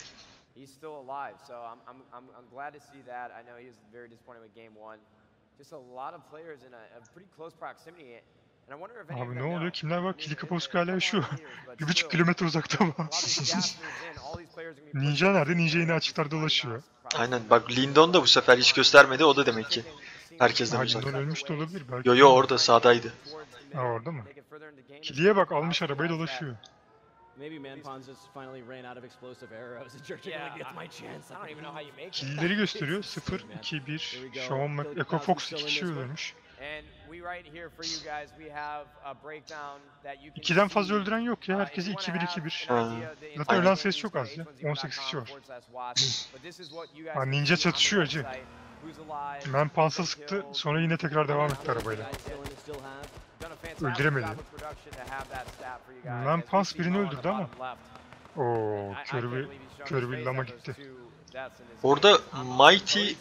He's still alive, so I'm, I'm, I'm glad to see that. I know he was very disappointed with game one. Just a lot of players in a, a pretty close proximity. And I wonder if any of Abi ne oluyor? Kimler var? I mean, Kilikaposk they're- hala yaşıyor. <laughs> Bir buçuk still, kilometre uzakta be Ninja nerede? Ninja yine açıklarda dolaşıyor. Aynen bak Lindon da bu sefer hiç göstermedi o da demek ki. Herkesten uzak. Lindon ölmüş de olabilir belki. Yo yo orada sağdaydı. Ha orada mı? Kiliye bak almış arabayı dolaşıyor. Maybe Manpons just finally ran out of explosive arrows and <laughs> Churchill Yeah, gets my chance. I don't even know how you make it. Killeri gösteriyor. 0, 2, 1. Sean Mac, Echo Fox 2 kişi öldürmüş. And we right here for you guys, we have a breakdown that you can İkiden fazla öldüren yok ya. Uh, Herkesi if you wanna 2-1-2-1. have an Ha. idea, the Zaten entire ölen sayısı çok az ya. is 18 kişi var. <laughs> Ha, ninja çatışıyor hacı. Website. Who's alive, Man who's pansa been sıktı. Sonra yine tekrar devam etti arabayla. Öldüremedi. job with production to have that stat for you guys. Man As we Pans see birini öldürdü ama. Oo, bir face lama gitti. Orada. Mighty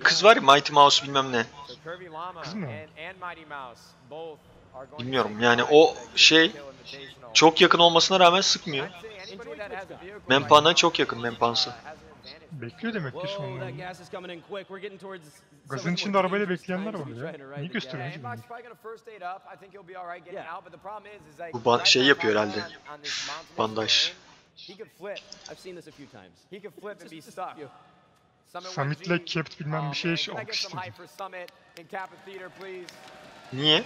kız var ya Mighty Mouse bilmem ne. Kirby Kız mı Bilmiyorum, yani o şey. Çok yakın olmasına rağmen sıkmıyor. Mempan'a çok yakın Mempan'sı. Bekliyor demek ki Whoa, sonunu. that gas is coming in quick. We're getting towards some of Gazın the içinde more arabayla dangerous bekleyenler times to var be ya. trying to ride Niye the gösteriyor Yeah, hacı Ambach's bunu? probably gonna first aid up. I think he'll be alright getting Yeah. out, but the problem is, is like Bu right şey now, yapıyor Tyler herhalde. on this Bandaj. terrain, He could flip. I've seen this a few times. He could flip and be <laughs> stuck. Summit Summit'le 1G. Capt bilmem Oh, bir şey man, can I almak get some istedim. hype for Summit in Kappa Theater, please? Niye?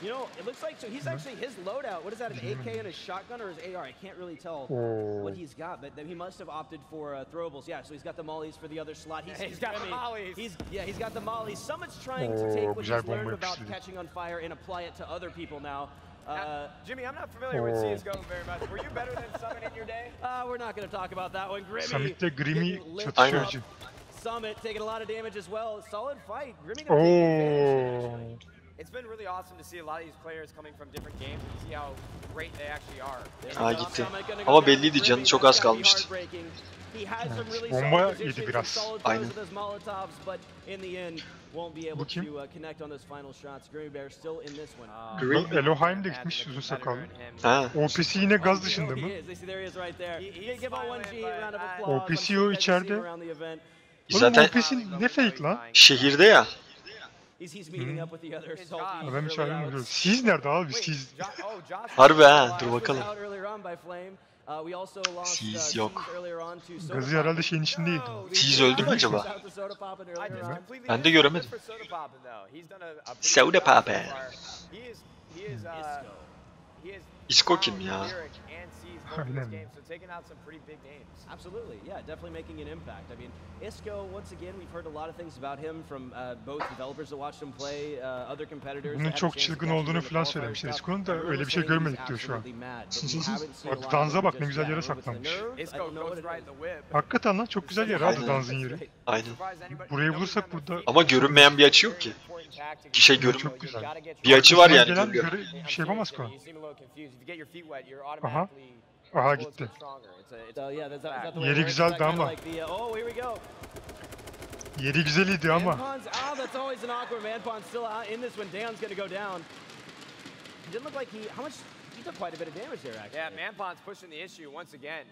You know, it looks like so he's actually his loadout. What is that? An AK and a shotgun or his AR? I can't really tell Oo. what he's got, but then he must have opted for uh, throwables. Yeah, so he's got the mollies for the other slot. He's, <laughs> He's got I the mean, mollies. He's yeah, he's got the mollies. Summit's trying to take what he's learned about catching on fire and apply it to other people now. Now, Uh, Jimmy, I'm not familiar with Oh. CSGO very much. Were you better than Summit in your day? <laughs> uh, we're not going to talk about that one. Grimmy. Summit'le Grimmy getting lit çatışıyor Aynen. hacı. Summit taking a lot of damage as well. Solid fight. Grimmy gonna take It's been really awesome to see a lot of these players coming from different games and see how great they actually are. Ha gitti. Ama belliydi canı çok az kalmıştı. Bomba yedi biraz. Aynen. Bu kim? Uh, Green. Elohim de gitmiş uzun sakallı. Ha. OPC yine gaz dışında mı? OPC o içeride. Oğlum Zaten OPC ne fake lan? şehirde ya. Adam hiç ayrılmıyor. Siz nerede abi? Siz Harbi ha, dur bakalım. Siz Siz yok. Gazı herhalde şeyin içindeydi. Siz öldü mü acaba? <laughs> Ben de göremedim. Soda Papa. Isko kim ya? Both of these Aynen. games, so taking out some pretty big names. Absolutely, yeah, definitely making an impact. I mean, Isco, once again, we've heard a lot of things about him from uh, both developers that watched him play, uh, other competitors. Bunun çok çılgın olduğunu falan söylemişler. Isco'nun da öyle bir şey görmedik diyor şu an. Bak danza bak ne güzel yere saklanmış. Hakikaten lan çok güzel yer abi dansın yeri. Aynen. Burayı bulursak burada Ama görünmeyen bir açı yok ki. Bir şey görün. Çok güzel. Bir açı var yani Gelen göre bir şey yapamaz ki o. Aha. Aha gitti. Yeri güzeldi ama. uh, oh. Yeri güzeliydi ama. Down. It didn't look like he. How much? He took quite a bit of damage there, actually. Yeah, Manpon's pushing the issue once again.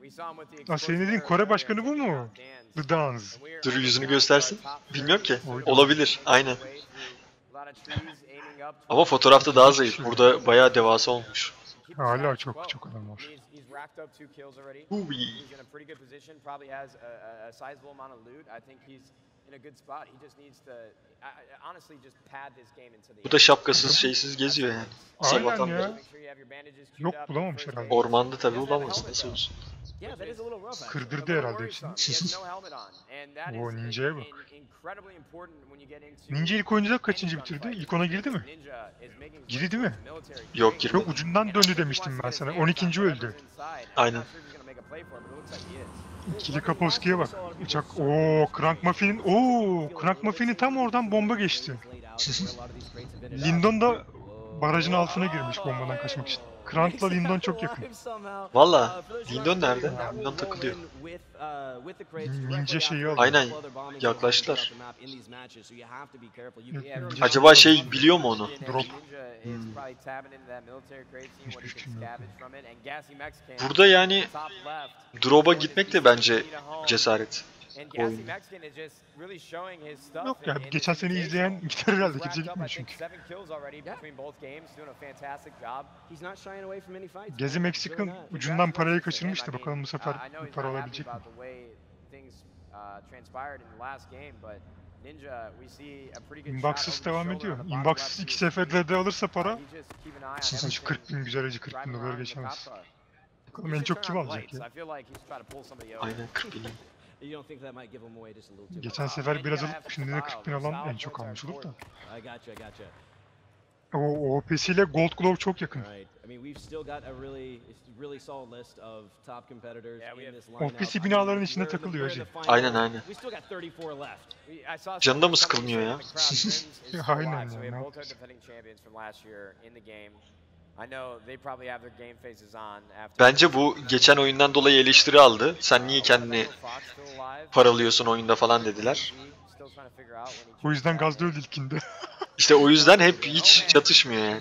We saw him with the Lan senin dediğin Kore başkanı bu mu? The Dance. Dur yüzünü göstersin. Bilmiyorum ki. Olabilir. Aynen. Ama fotoğrafta daha zayıf. Burada bayağı devasa olmuş. Keep Hala the status çok- çok adam var. He's, he's racked up two kills already. Uy. He's in a pretty good position. Probably has a, a, a sizable amount of loot. I think he's in a good spot. He just needs to, I, I- honestly, just pad this game into the. Bu da şapkasız şeysiz geziyor yani. Aynen ya. you have your bandages queued Yok, bulamamış herhalde. Ormanda a bulamaz. Nasıl olsun? Yeah, that is a little rough. actually. Kırdırdı A little herhalde hepsini. Oo, is ninja'ya in- bak. Ninja ilk oyuncuda any kaçıncı bitirdi? İlk ona girdi mi? Girdi değil mi? Yok, girdi. Çok ucundan döndü demiştim ben sana. 12. öldü. Aynen. İkili Kapovski'ye bak. Uçak. Oo, Crank Muffin'in. Oo, Crank Muffin'in tam oradan bomba geçti. <laughs> Lindon da barajın altına girmiş bombadan kaçmak için. Krank'la Lindon çok yakın. Valla, Lindon nerede? Lindon takılıyor. Ninja şeyi aldı. Aynen, yaklaştılar. Acaba şey biliyor mu onu? Drop. Burada yani drop'a gitmek de bence cesaret. Oyun. Yok ya, geçen sene izleyen gider herhalde, kimse gitmiyor çünkü. Gezi Mexican ucundan parayı kaçırmıştı. Bakalım bu sefer bir para olabilecek mi? Inbox'sız devam ediyor. Inbox'sız iki seferde de alırsa para, Sizin şu 40 bin güzel acı 40 bin dolar geçemez. Bakalım en çok kim alacak ya? Aynen 40 bin. Geçen sefer biraz alıp şimdi de 40 bin alan en çok almış olur da. O OPS ile Gold Glove çok yakın. I binaların içinde takılıyor hacı. Aynen, aynen. We still got 34 left. Canı da mı sıkılmıyor ya? <laughs> Aynen ya? Bence bu geçen oyundan dolayı eleştiri aldı. Sen niye kendini paralıyorsun oyunda falan dediler. O yüzden gazda öldü ilkinde. İşte o yüzden hep hiç çatışmıyor yani.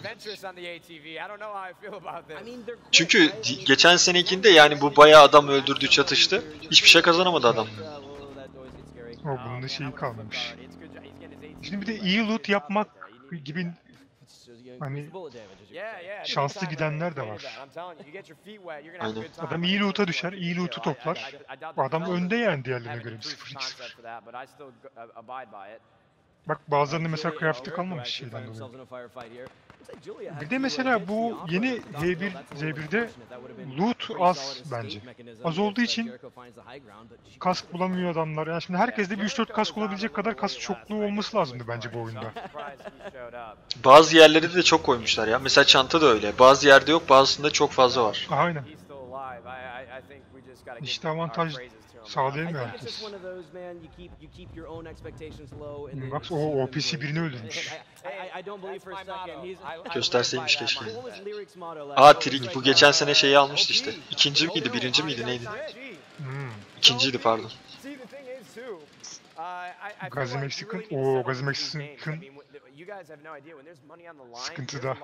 Çünkü geçen senekinde yani bu bayağı adam öldürdü çatıştı. Hiçbir şey kazanamadı adam. O bunun da şeyi kalmamış. Şimdi bir de iyi loot yapmak gibi hani şanslı gidenler de var. Aynen. Adam iyi loot'a düşer, iyi loot'u toplar. Bu adam önde yani diğerlerine göre 0-2-0. Bak bazılarında mesela kıyafeti kalmamış şeyden dolayı. Bir de mesela bu yeni H1 Z1'de loot az bence. Az olduğu için Kask bulamıyor adamlar. Yani şimdi herkeste bir 3-4 kask olabilecek kadar kask çokluğu olması lazımdı bence bu oyunda. Bazı yerlerde de çok koymuşlar ya. Mesela çanta da öyle. Bazı yerde yok, bazısında çok fazla var. Aynen. İşte avantaj sağlayamıyor herkes. Bak o OPC birini öldürmüş. Gösterseymiş keşke. Aa Trik bu geçen sene şeyi almıştı işte. İkinci miydi, birinci miydi neydi? Hmm. İkinciydi pardon. Gazi Mexican, o Gazi Mexican sıkıntıda.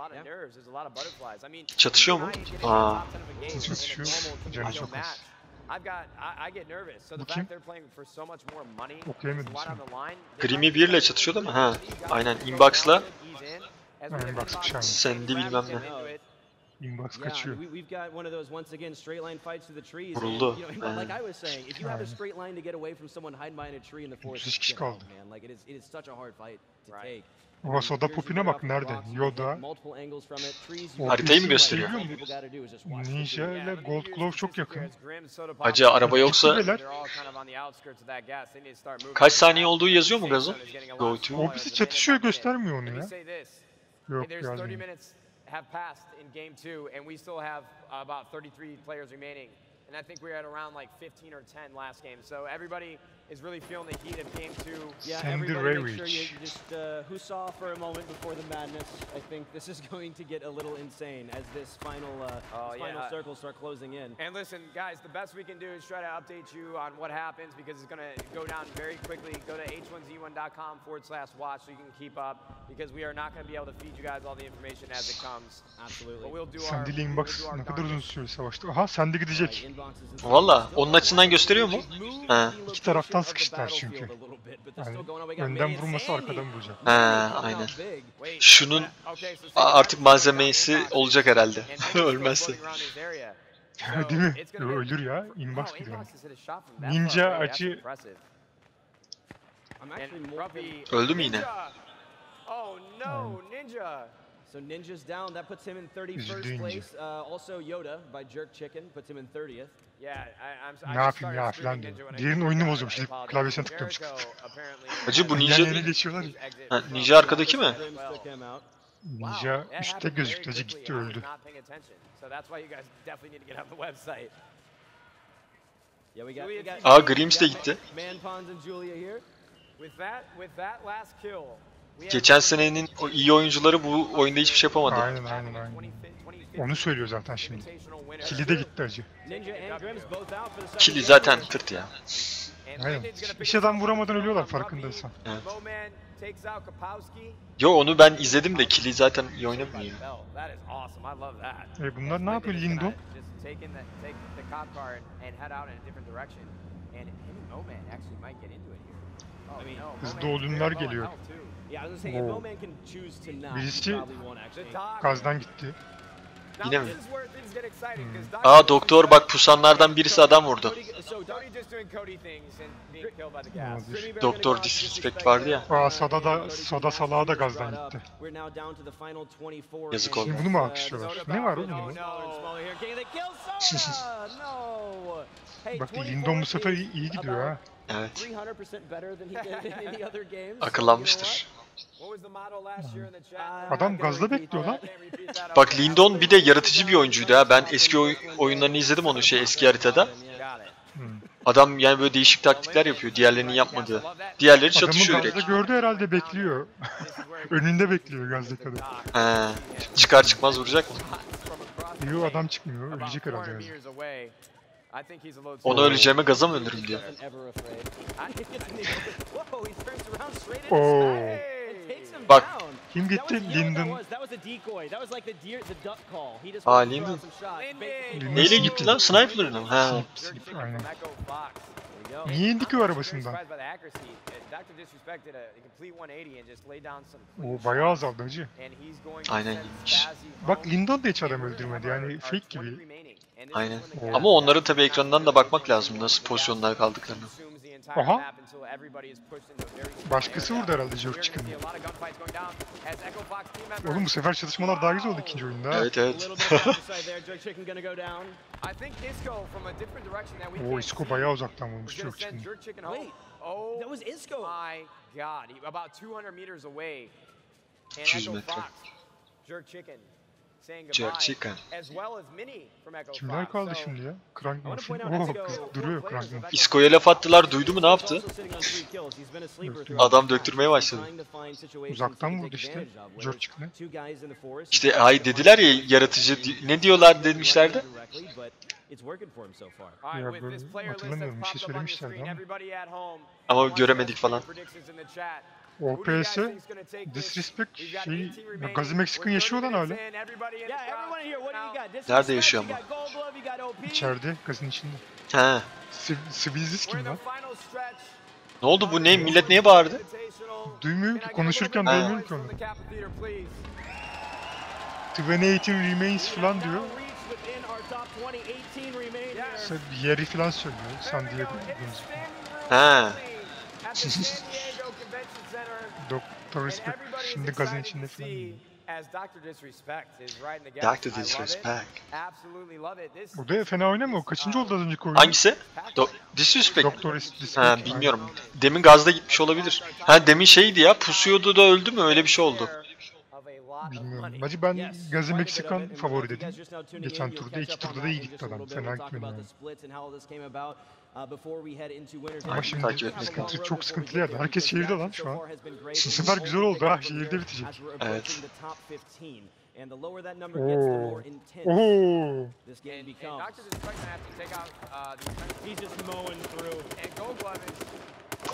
Çatışıyor mu? Aa. Çatışıyor, canı çok az. Bu kim? Okuyamadım ismini. Grimy 1 ile çatışıyor değil mi? Ha. Aynen Inbox'la Aynen, Inbox şey Sandy bilmem ne. Inbox kaçıyor. Vuruldu. Aynen. I was saying, if you have a Aynen. straight line to get away from someone hiding behind a tree in the forest, 33 kişi kaldı. Oha soda popine bak nerede? Yoda. Haritayı mı gösteriyor? Ninja ile Gold Glove çok yakın. Hacı araba yoksa kaç saniye olduğu yazıyor mu gazın? Go to. O bizi çatışıyor göstermiyor onu ya. Yok There's 30 yazmıyor. minutes have passed in game two, and we still have about 33 players remaining. And I think we're at around like 15 or 10 last game. So everybody is really feeling the heat of game two. Yeah, Sandy everybody make sure you Rayridge. just uh, whosaw for a moment before the madness. I think this is <laughs> going to get a little insane as this final uh, Oh, this final yeah. circles start closing in. And listen, guys, the best we can do is try to update you on what happens because it's going to go down very quickly. Go to h1z1.com forward slash watch so you can keep up because we are not going to be able to feed you guys all the information as it comes. Absolutely. But we'll do our, Sandy ile we'll Inbox do our ne kadar uzun sürüyor savaşta. Aha Sandy gidecek. Right, inbox is in- Valla onun açısından gösteriyor mu? Ha. İki taraftan sıkıştılar çünkü. Yani önden vurması arkadan vuracak. Ha, aynen. Şunun artık malzemesi olacak herhalde. <laughs> Ölmezse. <laughs> Değil mi? Ölür ya. Wow, Inbox gidiyor. Ninja Ruffy- Öldü mü yine? Oh no, Ninja! So Ninja's down. That puts him in 31st Üzüldü place. Uh, also Yoda by Jerk Chicken puts him in 30th. Yeah, I, I'm, I Ne just yapayım ya Ninja diyor. Diğerinin oyununu bozuyormuş. I Gidip apologize. klavyesine tıklamış. Hacı bu ninja- Yan yana geçiyorlar ya. exit Ha, ninja arkadaki mi? Ninja üstte gözüktü. Hacı gitti öldü. not paying attention. So that's why you guys definitely need to get on the website. Yeah, we got, Julia we got, TV. Aa Grims de gitti. With that, with that last kill, Geçen senenin o iyi oyuncuları bu oyunda hiçbir şey yapamadı. Aynen aynen aynen. Onu söylüyor zaten şimdi. Kili de gitti acı. Kili zaten tırt ya. Aynen. İş adam vuramadan ölüyorlar farkındaysan. Evet. Yo onu ben izledim de Kili zaten iyi oynamıyor. E bunlar ne yapıyor Lindo? Hızlı on geliyor. To not, Birisi- Gazdan gitti. Yine mi? this is where things get exciting, 'cause Doc Aa is doktor bak pusanlardan birisi adam vurdu. Doktor disrespect vardı ya. Aa Sada da Sada salağa da gazdan gitti. We're now down to the final 24 Yazık oldu. Şimdi bunu mu uh, alkışlıyorlar? Soda Ne var oğlum Soda? <laughs> Bak 24 Lindon bu sefer iyi, iyi gidiyor ha. Evet. 300% better than he did in any other games. Akıllanmıştır. Adam gazda bekliyor lan. Bak Lindon bir de yaratıcı bir oyuncuydu ha. Ben eski oy- oyunlarını izledim onun şey eski haritada. İt. Adam yani böyle değişik taktikler yapıyor. Diğerlerinin yapmadığı. Diğerleri çatışıyor gazda direkt. gördü herhalde bekliyor. <laughs> Önünde bekliyor gazdaki adam. He. Çıkar çıkmaz vuracak mı? Yo adam çıkmıyor. Ölecek herhalde yani. Onu öleceğime gaza mı straight at Oo. Bak. Kim gitti? just Aa, Lyndon. Neyle gitti lan? Sniper'la mı? Ha. Aynen. Niye indik o arabasından? O bayağı azaldı hacı. Aynen iyiymiş. Bak Lindon da hiç adam öldürmedi yani fake gibi. Aynen. Oo. Ama onların tabi ekrandan da bakmak lazım nasıl pozisyonlar kaldıklarını. Aha. Başkası vurdu herhalde George Chicken'ı. Oğlum bu sefer çalışmalar daha güzel oldu ikinci oyunda. Evet evet. <laughs> Oo Isco bayağı uzaktan vurmuş George Chicken'ı. Wait, that was Isco. my god, he, about 200 meters away. And 200 Echo metre. Fox, Jerk Chicken, Echo Kimler kaldı şimdi ya? Crank out Oo kız duruyor Crank Muffin. İsko'ya laf attılar duydu mu ne yaptı? Adam döktürmeye başladı. Uzaktan vurdu işte. the forest, İşte ay dediler ya yaratıcı ne diyorlar demişlerdi? İt's working for him so far. Ya böyle hatırlamıyorum, bir şey söylemişlerdi ama. home, Ama göremedik falan. guys OPS? Disrespect şey 18 remaining. Gazi Mexican We're yaşıyor lan 30 hala. Nerede yaşıyor ama? İçeride gazın içinde. He. Siv- Sivilziz kim the lan? Ne oldu bu ne? Millet neye bağırdı? Invitational. Duymuyor Can I ki konuşurken little bit of duymuyor ki onu. from the Capitol Theater, please? 2018 remains falan diyor. Now reached within our top 20, 18 remain here. İşte bir yeri falan söylüyor. San. Diego. Room Ha. only at the San Diego Convention Center. Dok Dr. Respect şimdi gazın içinde falan. Dr. Disrespect. O da fena oynamıyor. Kaçıncı oldu az önceki oyun? Hangisi? Do Disrespect. Doktor Respect. Ha bilmiyorum. Demin gazda gitmiş olabilir. Ha demin şeydi ya pusuyordu da öldü mü öyle bir şey oldu. Bilmiyorum. Hacı ben Gazi Meksikan favori dedim. Geçen turda iki turda da iyi gitti adam. Fena gitmedi yani. Ama şimdi Takip etmek sıkıntı, çok sıkıntılı yerde. Herkes şehirde lan şu an. Sefer güzel oldu ha. Şehirde bitecek. Evet. And, uh, the defensive He's just mowing through. and Gold Glove is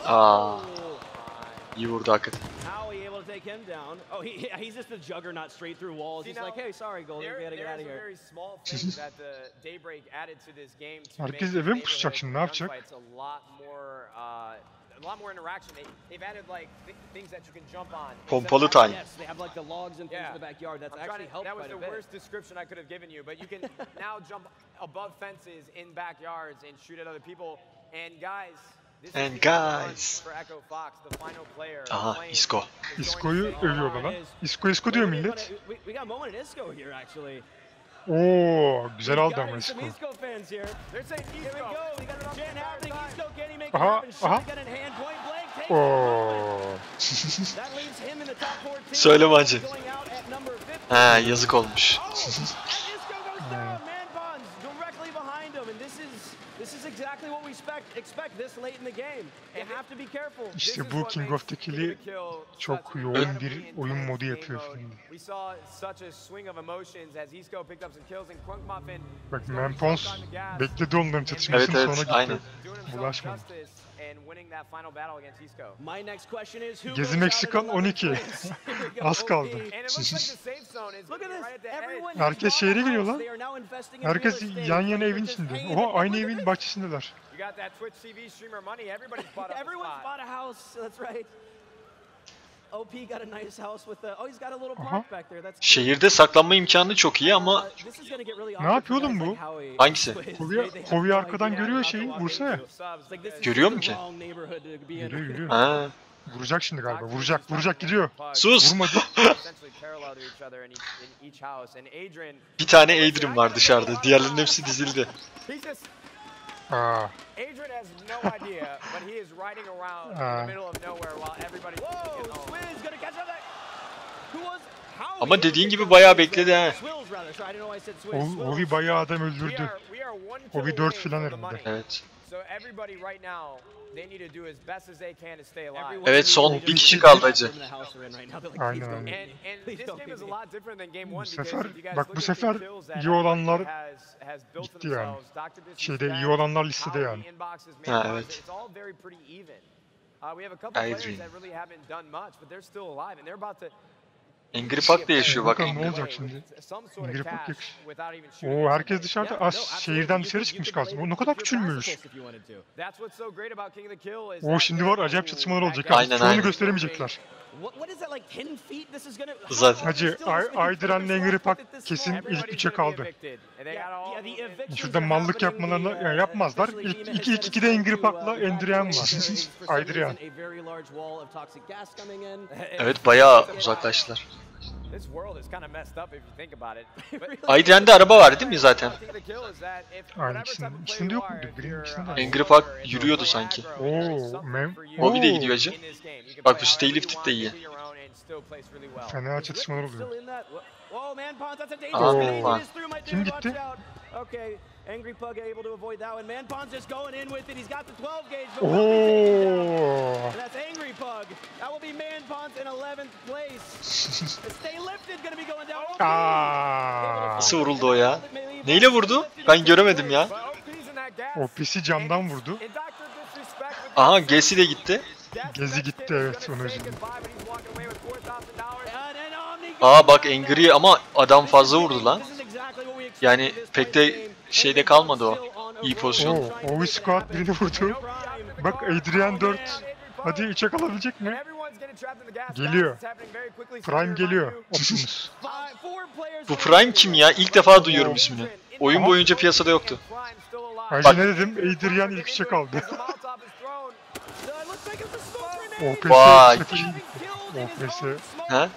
Aa Oh, iyi vurdu hakikaten. how are you able to take him down? Oh, he, he's just a juggernaut straight through walls. See, He's now, like, hey, sorry, Goldie, There, we gotta get out of a here. very small thing <laughs> that the Daybreak added to this game to Herkes make eve mi these pusacak şimdi, ne neighborhood yapacak? gunfights a lot more, uh, a lot more interaction. They, they've added like th things that you can jump on. Instead of Pompalı time. Yes, they have like the logs and things Yeah. in the backyard. That's I'm trying actually to, helped that was quite the a bit. worst description I could have given you, but you can <laughs> now jump above fences in backyards and shoot at other people. And guys, this And guys. Aha Isco. is going to Isko'yu save the övüyorlar lan. line. Isko Isko diyor millet. Isco. Oo güzel aldı ama. Isco Isco. Isco, Aha, aha. Shotgun in hand, point blank. Takes <laughs> İşte bu King of Tequil'i King of the Kill çok yoğun bir oyun modu yapıyor mode. şimdi. We saw such a swing of emotions as Isco picked up some kills and Quunk Muffin Bak Mempons bekledi onların and çatışmasını Evet, evet, sonra gitti. aynen. Bulaşmadı. Justice and winning that final battle against Isco. My next question is who Gezi Meksikan at 11 12. points? Here we go, Az kaldı. Herkes has bought a şehre giriyor house. lan. Herkes yan yana evin içinde. Oha aynı evin bahçesindeler. <laughs> Şehirde saklanma imkanı çok iyi ama Uh, Ne yapıyor oğlum bu? Hangisi? <laughs> Kovi no arkadan görüyor şeyi, vursana. Görüyor mu ki? Görüyor görüyor. ha, Vuracak şimdi galiba. Vuracak vuracak gidiyor. sus. Vurmadı. <laughs> Bir tane Adrian var dışarıda. Diğerlerinin hepsi dizildi. Aa, Adrian has no idea, but he is riding around in Uh. the middle of nowhere while everybody's Whoa. Swizz gonna catch up that. Who was? Ama dediğin gibi bayağı bekledi ha. Swills rather. Sorry, I didn't know I said Swizz. Ov- Swills. Ovi bayağı adam öldürdü. are, we are one O bir kill dört away filan money. Evet. So everybody right now, they need to do as best as they can to stay alive. Everyone Evet, son bir kişi kaldı like, Aynen, game Bu sefer- if you guys bak bu sefer iyi olanlar gitti yani. Şeyde iyi olanlar listede yani. Ha, evet. It's all very pretty even. Uh, we have a couple I players agree. that really haven't done much, but they're still alive and they're about to Angry Pac da yaşıyor bak. Bakalım ne olacak şimdi? Pac cash yakış. Oo herkes dışarıda. Absolutely. şehirden dışarı çıkmış play Bu ne kadar küçülmüş. passive if you wanted to. That's what's so great about King of the Kill is O that şimdi var acayip çatışmalar olacak. Aynen, Çoğunu aynen. gösteremeyecekler. What, what is that like 10 feet? This is gonna Zaten. Hacı Ay- Aydıren'le Angry Pac kesin ilk üçe kaldı. Şurada mallık happening. yapmalarına The, ya uh, yapmazlar. İlk iki iki iki de to, Pac'la uh, Endrian var. There is <laughs> for some Aydrian. reason a very large wall of toxic gas coming in. Evet bayağı uzaklaştılar. This world is kind of messed up if you think about it. <laughs> But- Aydren'de araba var değil mi zaten? Aynen, ikisinde- yok muydu? Birinin ikisinde. Angry and yürüyordu sanki. Oo, mem- you Bobby de gidiyor can Bak bu stay lifted de iyi. Fena çatışmalar oluyor. in that. Whoa, man, Pons, that's a Aa, dangerous Man lead. Pons. It is through my Kim gitti? Angry Pug able to avoid that one. Man Pons just going in with it. He's got the 12 gauge, but. And that's Angry Pug. That will be Man Pons in 11th place. <laughs> Stay lifted gonna be going down. Aa. Nasıl vuruldu o ya? Neyle vurdu? Ben göremedim ya. Gas. OP'si camdan vurdu. Aha Gesi de gitti. Gezi gitti, evet, onu üzüldüm. goodbye, but he's walking away with $4,000. And an Omni Aa bak Angry ama adam fazla vurdu lan. Yani pek de. Şeyde kalmadı o. İyi pozisyon. Oo, Ovi Squad birini vurdu. Bak Adrian 4. Hadi 3'e kalabilecek mi? Geliyor. Prime geliyor. Optimus. <laughs> Bu Prime kim ya? İlk defa duyuyorum ismini. Oyun boyunca piyasada yoktu. Hacı ne dedim? Adrian ilk 3'e kaldı. <laughs> OP'si Vay. OPS Ha?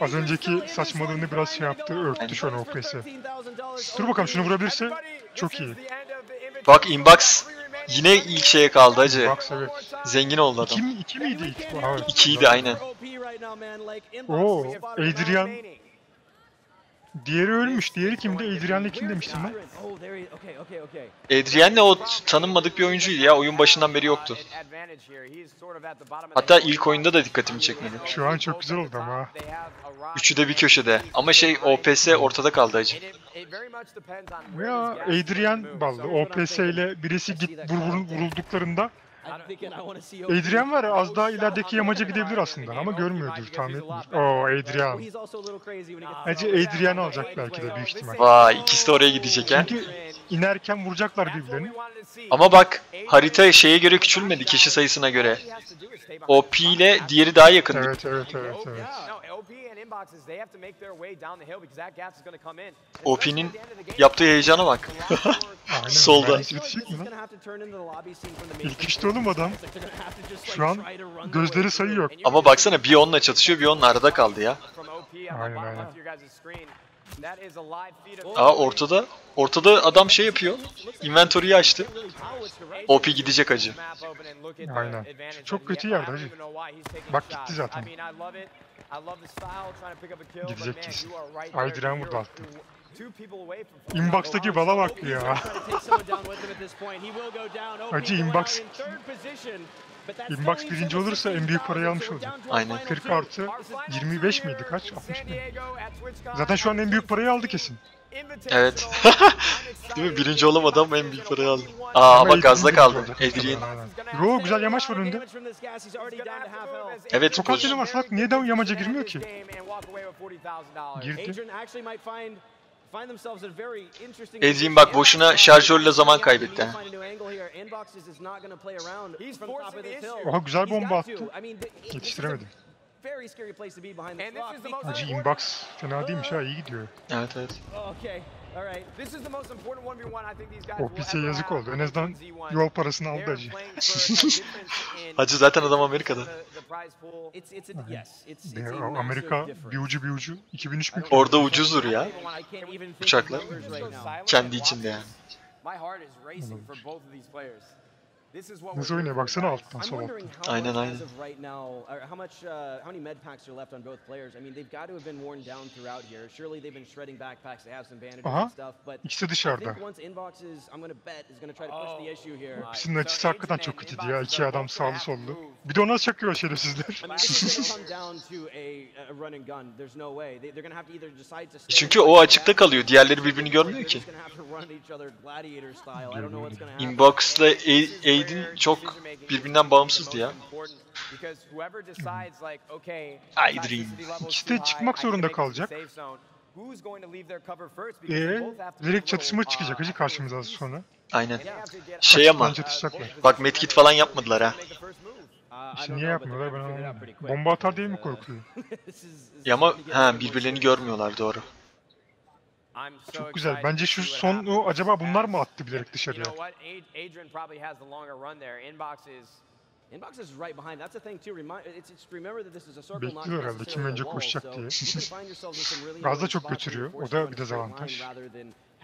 Az önceki saçmalığını biraz şey yaptı, örttü şu an OPS. Dur bakalım şunu vurabilirse çok iyi. Bak inbox yine ilk şeye kaldı hacı. Box evet. Zengin oldu adam. İki, mi, iki miydi ilk? Evet. İkiydi aynen. Oo, Adrian Diğeri ölmüş. Diğeri kimdi? Adrian'la kim demiştim ben? Adrian'le o tanınmadık bir oyuncuydu ya. Oyun başından beri yoktu. Hatta ilk oyunda da dikkatimi çekmedi. Şu an çok güzel oldu ama. Üçü de bir köşede. Ama şey OPS ortada kaldı hacı. Ya Adrian ballı. OPS ile birisi git vur- vurulduklarında Adrian var az daha ilerideki yamaca gidebilir aslında ama görmüyordur tahmin etmiyor. Oo Adrian. Hacı Adrian alacak belki de büyük ihtimal. Vay ikisi de oraya gidecek ha. Çünkü inerken vuracaklar birbirlerini. Ama bak harita şeye göre küçülmedi kişi sayısına göre. OP ile diğeri daha yakın. Evet evet evet evet. OP'nin yaptığı heyecana bak. <laughs> Aynen. Solda. Mermisi bitecek mi lan? İlk işte oğlum adam. Şu an gözleri sayıyor. Ama baksana bir onunla çatışıyor bir onunla arada kaldı ya. Aynen, aynen. Aa ortada. Ortada adam şey yapıyor. Inventory'yi açtı. OP gidecek acı. Aynen. Çok kötü yerde hacı. Bak gitti zaten. Gidecek kesin. Aydiren vurdu altta. Inbox'taki bala bak ya. Hacı, inbox- Inbox birinci olursa en büyük parayı almış olacak. Aynen. 40 artı 25 miydi kaç? 60 mı? Zaten şu an en büyük parayı aldı kesin. Evet. <laughs> Değil mi? Birinci olamadı ama en büyük parayı aldı. Aa Ama bak gazda kaldı. Aynen. Yo güzel yamaç var önünde. Evet Çok az var salak niye de yamaca girmiyor ki? Girdi. Adrian bak boşuna şarjörle zaman kaybetti ha. Oha güzel bomba attı. Yetiştiremedim. Hacı inbox fena değilmiş ha iyi gidiyor. Evet evet. OPS'e yazık oldu. En azından yol parasını aldı hacı. Hacı <laughs> <laughs> zaten adam Amerika'da. Ya, Amerika bir ucu bir ucu. 2003 mü? Orada ucuzdur ya. Uçaklar. Kendi içinde yani. Nasıl oynuyor baksana alttan I'm sol wondering alttan. how Aynen, much aynen. as of right now, or how much, uh, how many med packs are left on both players? I mean, they've got to have been worn down throughout here. Surely they've been shredding backpacks. They have some bandages Aha. and stuff, but İkisi dışarıda. think once inbox is, I'm gonna bet, is gonna try to push the issue here. İkisinin açısı hakikaten çok kötüydü ya. İki adam sağlı sollu. Bir de ona çakıyor şerefsizler. Çünkü o açıkta kalıyor. Diğerleri birbirini görmüyor ki. Inbox'la A- Aid'in çok birbirinden bağımsızdı ya. Adrian. İkisi de çıkmak zorunda kalacak. Ee, direkt çatışma çıkacak hacı karşımıza az sonra. Aynen. Şey ama bak medkit falan yapmadılar ha. İşte niye yapmıyorlar ben anlamadım. Bomba atar diye mi korkuyor? Ya ama ha birbirlerini görmüyorlar doğru. Çok güzel. Bence şu sonu acaba bunlar mı attı bilerek dışarıya? Adrian probably has the longer run there. Inbox is Inbox is right behind. That's the thing too. Remind, it's, it's remember that this is a circle, not Bekliyor herhalde, kim önce koşacak diye. <laughs> Gazda çok götürüyor. O da bir dezavantaj.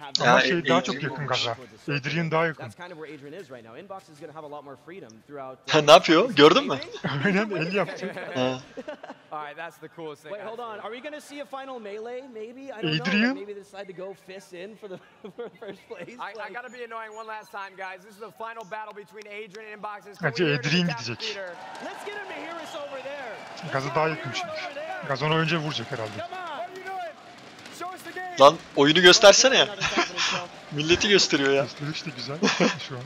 Ya, Ama the- şey daha çok yakın gaza. Adrian daha yakın. That's kind of where Adrian is right now. Inbox is going to have a lot more freedom throughout. Ha, ne yapıyor? Gördün mü? <laughs> Aynen el yaptı. <laughs> Ha. all right. That's the coolest thing. Wait, I've hold on. seen. Are we going to see a final melee? Maybe I don't know. Adrian? Like maybe they decide to go fists in for the <laughs> for first place. I, I Like- gotta be annoying one last time, guys. This is the final battle between Adrian and Inboxes. Bence Adrian gidecek. Let's get him to hear us over there. Gaza daha yakın çünkü. Gaz onu önce vuracak herhalde. Come on. What are you doing? Show us the game. Lan oyunu göstersene ya. <laughs> Milleti gösteriyor ya. Gösteriş de güzel <laughs> şu an.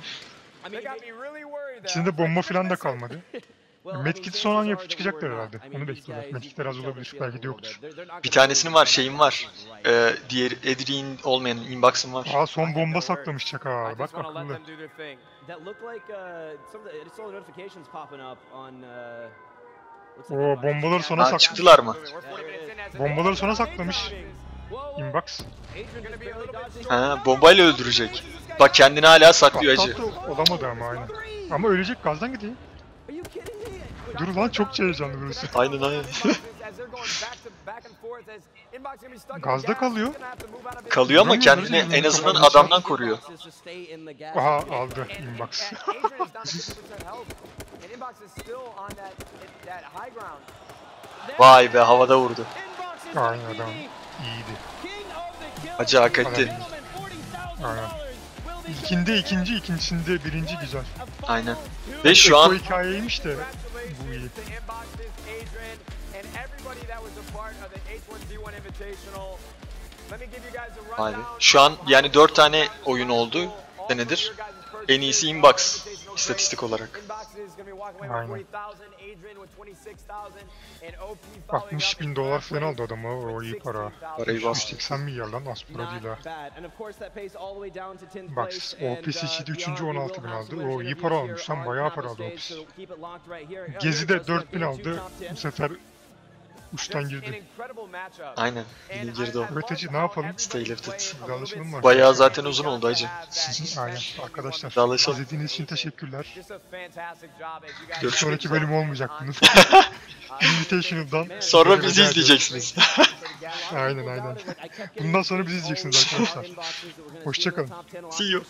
İçinde bomba falan da kalmadı. <laughs> Medkit son an yapıp çıkacaklar herhalde. Onu bekliyorlar. Medkitler az olabilir. Belki de yoktur. Bir tanesinin var şeyim var. Ee, diğer Adrian olmayan inbox'ım var. Aa son bomba saklamış çaka. Bak akıllı. like uh. Uh, bombaları sona saklamış. çıktılar mı? We're 40 minutes in as a- Bombaları sona saklamış. Inbox. Ha, bombayla öldürecek. Bak kendini hala saklıyor acı. Olamadı ama aynen. Ama ölecek gazdan? Wait, Dur lan çok heyecanlı burası. Aynen aynen. <laughs> Gazda kalıyor. Kalıyor ama kendini en azından adamdan koruyor. Aha aldı inbox. Vay be havada vurdu. Aynen adam. İyiydi. Acı hak etti. Aynen. İlkinde ikinci, ikincisinde birinci güzel. Aynen. Ve şu an hikayeymiş de bu iyi. Be. Şu an yani 4 tane oyun oldu senedir. En iyisi inbox istatistik olarak. Aynen. 60 bin dolar falan aldı adama o iyi para. Parayı bastı. 180 milyar lan az para değil ha. Bak, Opus içi de üçüncü 16 bin aldı. O iyi para almış lan bayağı para aldı. Gezi Gezi'de 4 bin aldı. Bu sefer uçtan girdi. Aynen. İyi girdi o. Evet Hacı ne yapalım? Stay lifted. Vedalaşalım mı? Bayağı zaten uzun oldu hacı. Aynen arkadaşlar. Vedalaşalım. İzlediğiniz için teşekkürler. Bir Görüşmek sonraki bölüm olmayacak bunun. Invitational'dan. Sonra bizi izleyeceksiniz. Aynen aynen. Bundan sonra bizi izleyeceksiniz arkadaşlar. Hoşçakalın. See you.